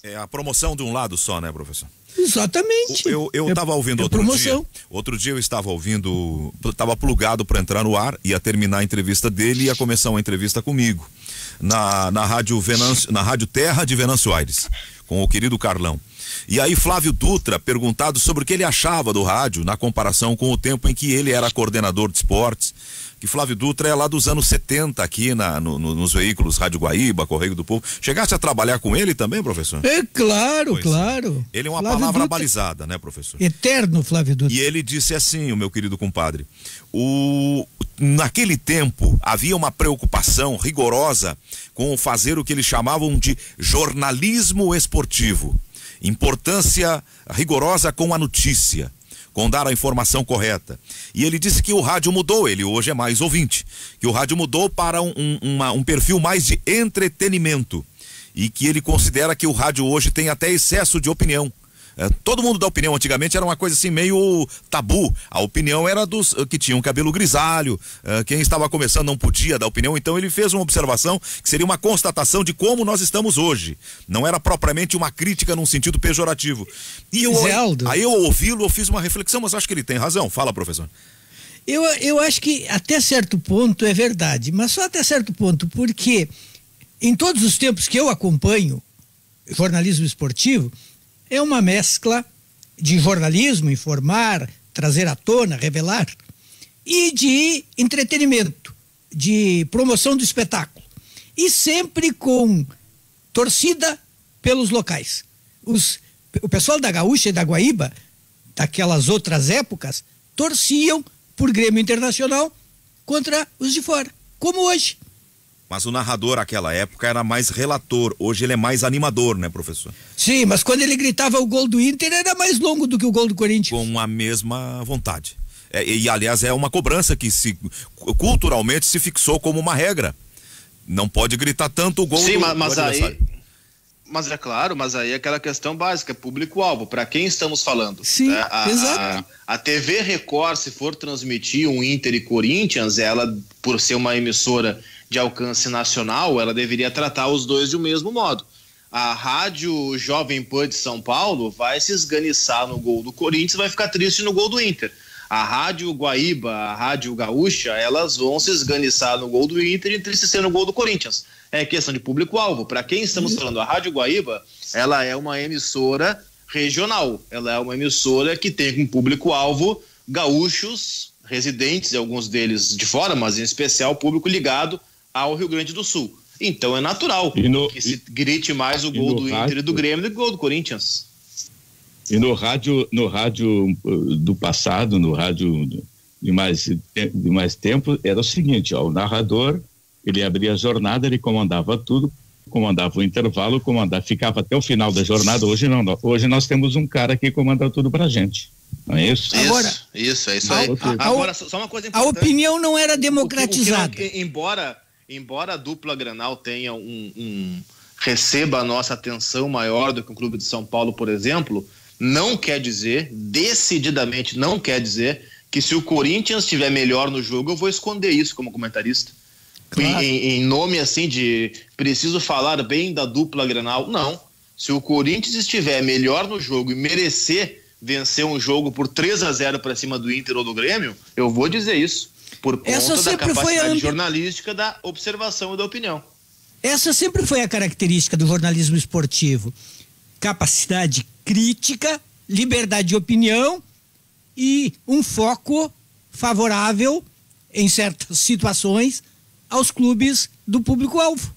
É a promoção de um lado só, né, professor? Exatamente. Eu eu É- estava ouvindo é outro promoção. dia. Outro dia eu estava ouvindo, estava plugado para entrar no ar, ia terminar a entrevista dele e ia começar uma entrevista comigo na na rádio Venâncio, na rádio Terra de Venâncio Aires, com o querido Carlão. E aí Flávio Dutra, perguntado sobre o que ele achava do rádio na comparação com o tempo em que ele era coordenador de esportes, que Flávio Dutra é lá dos anos 70 aqui na, no- no- nos veículos Rádio Guaíba, Correio do Povo. Chegasse a trabalhar com ele também, professor? É claro, Pois é. claro. Ele é uma Flávio palavra Dutra- balizada, né, professor? Eterno Flávio Dutra. E ele disse assim, o meu querido compadre, o naquele tempo havia uma preocupação rigorosa com fazer o que eles chamavam de jornalismo esportivo. Importância rigorosa com a notícia, com dar a informação correta. E ele disse que o rádio mudou, ele hoje é mais ouvinte, que o rádio mudou para um, um- uma- um perfil mais de entretenimento e que ele considera que o rádio hoje tem até excesso de opinião. É, todo mundo dá opinião antigamente era uma coisa assim meio tabu. A opinião era dos eh, que tinham cabelo grisalho, eh, quem estava começando não podia dar opinião. Então ele fez uma observação que seria uma constatação de como nós estamos hoje. Não era propriamente uma crítica num sentido pejorativo. E eu, Zé Aldo. aí eu ouvi-lo, eu fiz uma reflexão, mas acho que ele tem razão. Fala, professor. Eu, eu acho que até certo ponto é verdade, mas só até certo ponto, porque em todos os tempos que eu acompanho jornalismo esportivo, é uma mescla de jornalismo, informar, trazer à tona, revelar, e de entretenimento, de promoção do espetáculo. E sempre com torcida pelos locais. Os, o pessoal da Gaúcha e da Guaíba, daquelas outras épocas, torciam por Grêmio Internacional contra os de fora, como hoje. Mas o narrador naquela época era mais relator, hoje ele é mais animador, né, professor? Sim, mas quando ele gritava o gol do Inter era mais longo do que o gol do Corinthians. com a mesma vontade. É, e, aliás, é uma cobrança que se culturalmente se fixou como uma regra. Não pode gritar tanto o gol Sim, do, mas, do mas aí. adversário. Mas é claro, mas aí é aquela questão básica, público-alvo, para quem estamos falando? Sim, né? a, exato. A, a TV Record, se for transmitir um Inter e Corinthians, ela, por ser uma emissora de alcance nacional, ela deveria tratar os dois de um mesmo modo. A rádio Jovem Pan de São Paulo vai se esganiçar no gol do Corinthians e vai ficar triste no gol do Inter. A rádio Guaíba, a rádio Gaúcha, elas vão se esganiçar no gol do Inter e entristecer no gol do Corinthians. É questão de público-alvo. Para quem estamos falando, a Rádio Guaíba, ela é uma emissora regional. Ela é uma emissora que tem como público-alvo gaúchos, residentes, alguns deles de fora, mas em especial público ligado ao Rio Grande do Sul. Então é natural E no- que se grite mais o gol do Inter rádio- e do Grêmio do que o gol do Corinthians. E no rádio, no rádio uh, do passado, no rádio de mais, de mais tempo, era o seguinte, ó, o narrador, ele abria a jornada, ele comandava tudo, comandava o intervalo, comandava, ficava até o final da jornada. Hoje não, hoje nós temos um cara que comanda tudo pra gente. Não é isso? Agora- isso, isso, é isso a- aí. a- Agora, só só uma coisa A importante. opinião não era O que- o que democratizada. não- embora, embora a dupla Granal tenha um, um- receba a nossa atenção maior do que o Clube de São Paulo, por exemplo, não quer dizer, decididamente não quer dizer que se o Corinthians estiver melhor no jogo, eu vou esconder isso como comentarista. Claro. Em, em nome assim de preciso falar bem da dupla Granal, não. Se o Corinthians estiver melhor no jogo e merecer vencer um jogo por 3 a 0 para cima do Inter ou do Grêmio, eu vou dizer isso. Por conta Essa da sempre foi a capacidade jornalística da observação e da opinião. Essa sempre foi a característica do jornalismo esportivo: capacidade crítica, liberdade de opinião e um foco favorável, em certas situações, aos clubes do público-alvo.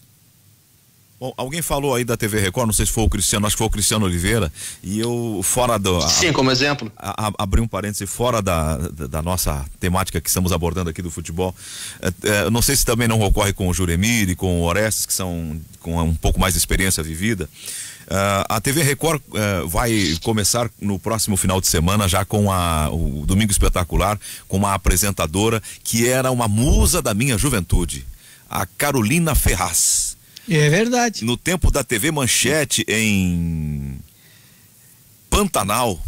Bom, alguém falou aí da TV Record, não sei se foi o Cristiano, acho que foi o Cristiano Oliveira, e eu, fora do. a- Sim, como exemplo. a- a- abrir um parêntese fora da, da, da nossa temática que estamos abordando aqui do futebol. É, é, não sei se também não ocorre com o Juremir e com o Orestes, que são com um pouco mais de experiência vivida. É, a TV Record é, vai começar no próximo final de semana, já com a, o Domingo Espetacular, com uma apresentadora que era uma musa da minha juventude, a Carolina Ferraz É verdade. no tempo da TV Manchete em Pantanal,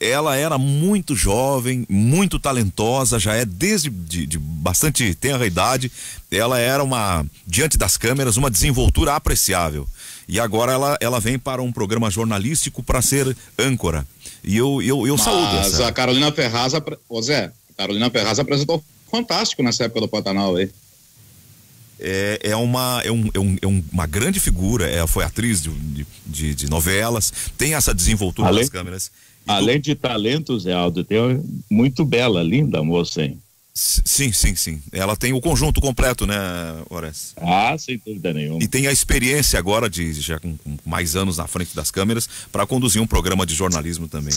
ela era muito jovem, muito talentosa, já é desde de, de bastante tenra idade. Ela era uma, diante das câmeras, uma desenvoltura apreciável. E agora ela, ela vem para um programa jornalístico para ser âncora. E eu, eu, eu saúdo Mas essa. a Carolina Ferraz, ô Zé, a Carolina Ferraz apresentou fantástico nessa época do Pantanal aí. É, é, uma, é, um, é, um- é um- uma grande figura, é, foi atriz de, de, de- de novelas, tem essa desenvoltura Além- das câmeras. Além de talento, Zé Aldo, tem uma muito bela, linda moça, hein? Sim, sim, sim. Ela tem o conjunto completo, né, Horácio? Ah, sem dúvida nenhuma. E tem a experiência agora de já com, com mais anos na frente das câmeras para conduzir um programa de jornalismo também.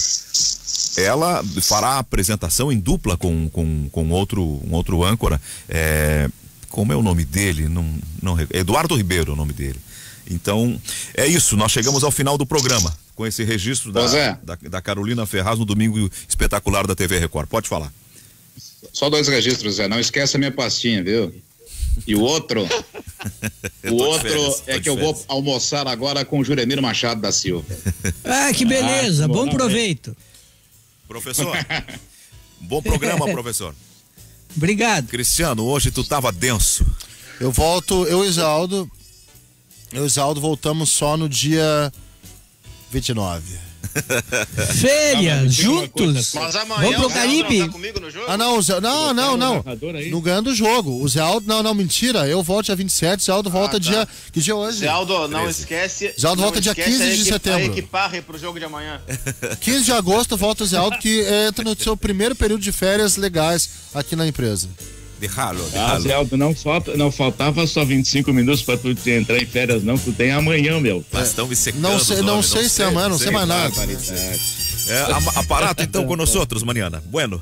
Ela fará a apresentação em dupla com, com, com outro, um outro âncora. é, como é o nome dele? Não, não, Eduardo Ribeiro é o nome dele. Então, é isso. Nós chegamos ao final do programa com esse registro da, Zé. da, da Carolina Ferraz no domingo espetacular da TV Record. Pode falar. Só dois registros, Zé. Não esquece a minha pastinha, viu? E o outro, o outro férias, é que eu vou almoçar agora com o Juremir Machado da Silva. Ah, que beleza, Ah, bom moral, proveito. Professor, bom programa, professor. Obrigado. Cristiano, hoje tu tava denso. Eu volto, eu e Isaldo. Eu e Isaldo voltamos só no dia 29. Férias, juntos. Mas amanhã Vamos pro Caribe? não tá comigo no jogo? Ah, não, Zé, não, não, não. Não ganhando o jogo. O Zé Aldo, não, não, mentira. Eu volto dia 27, o Zé Aldo volta tá. dia. Que dia é hoje? Zé Aldo, não 13. esquece. Zé Aldo volta dia esquece 15 a de setembro. A equiparre pro jogo de amanhã. 15 de agosto volta o Zé Aldo, que entra no seu primeiro período de férias legais aqui na empresa. Derralo, Ah. Zé Aldo, não, falta, não faltava só 25 minutos pra tu te entrar em férias, não. Tu tem amanhã, meu. Mas estão me secando. Não sei, não sei se é amanhã, não sei mais nada. É, aparato então com nós outros, Mariana. Bueno.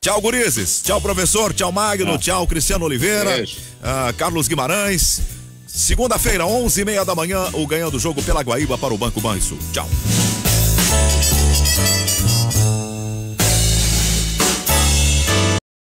Tchau, gurizes. Tchau, professor. Tchau, Magno. Tchau, Cristiano Oliveira. Beijo. ah, Carlos Guimarães. Segunda-feira, 11h30 da manhã, o ganhando o jogo pela Guaíba para o Banco Banrisul. Tchau.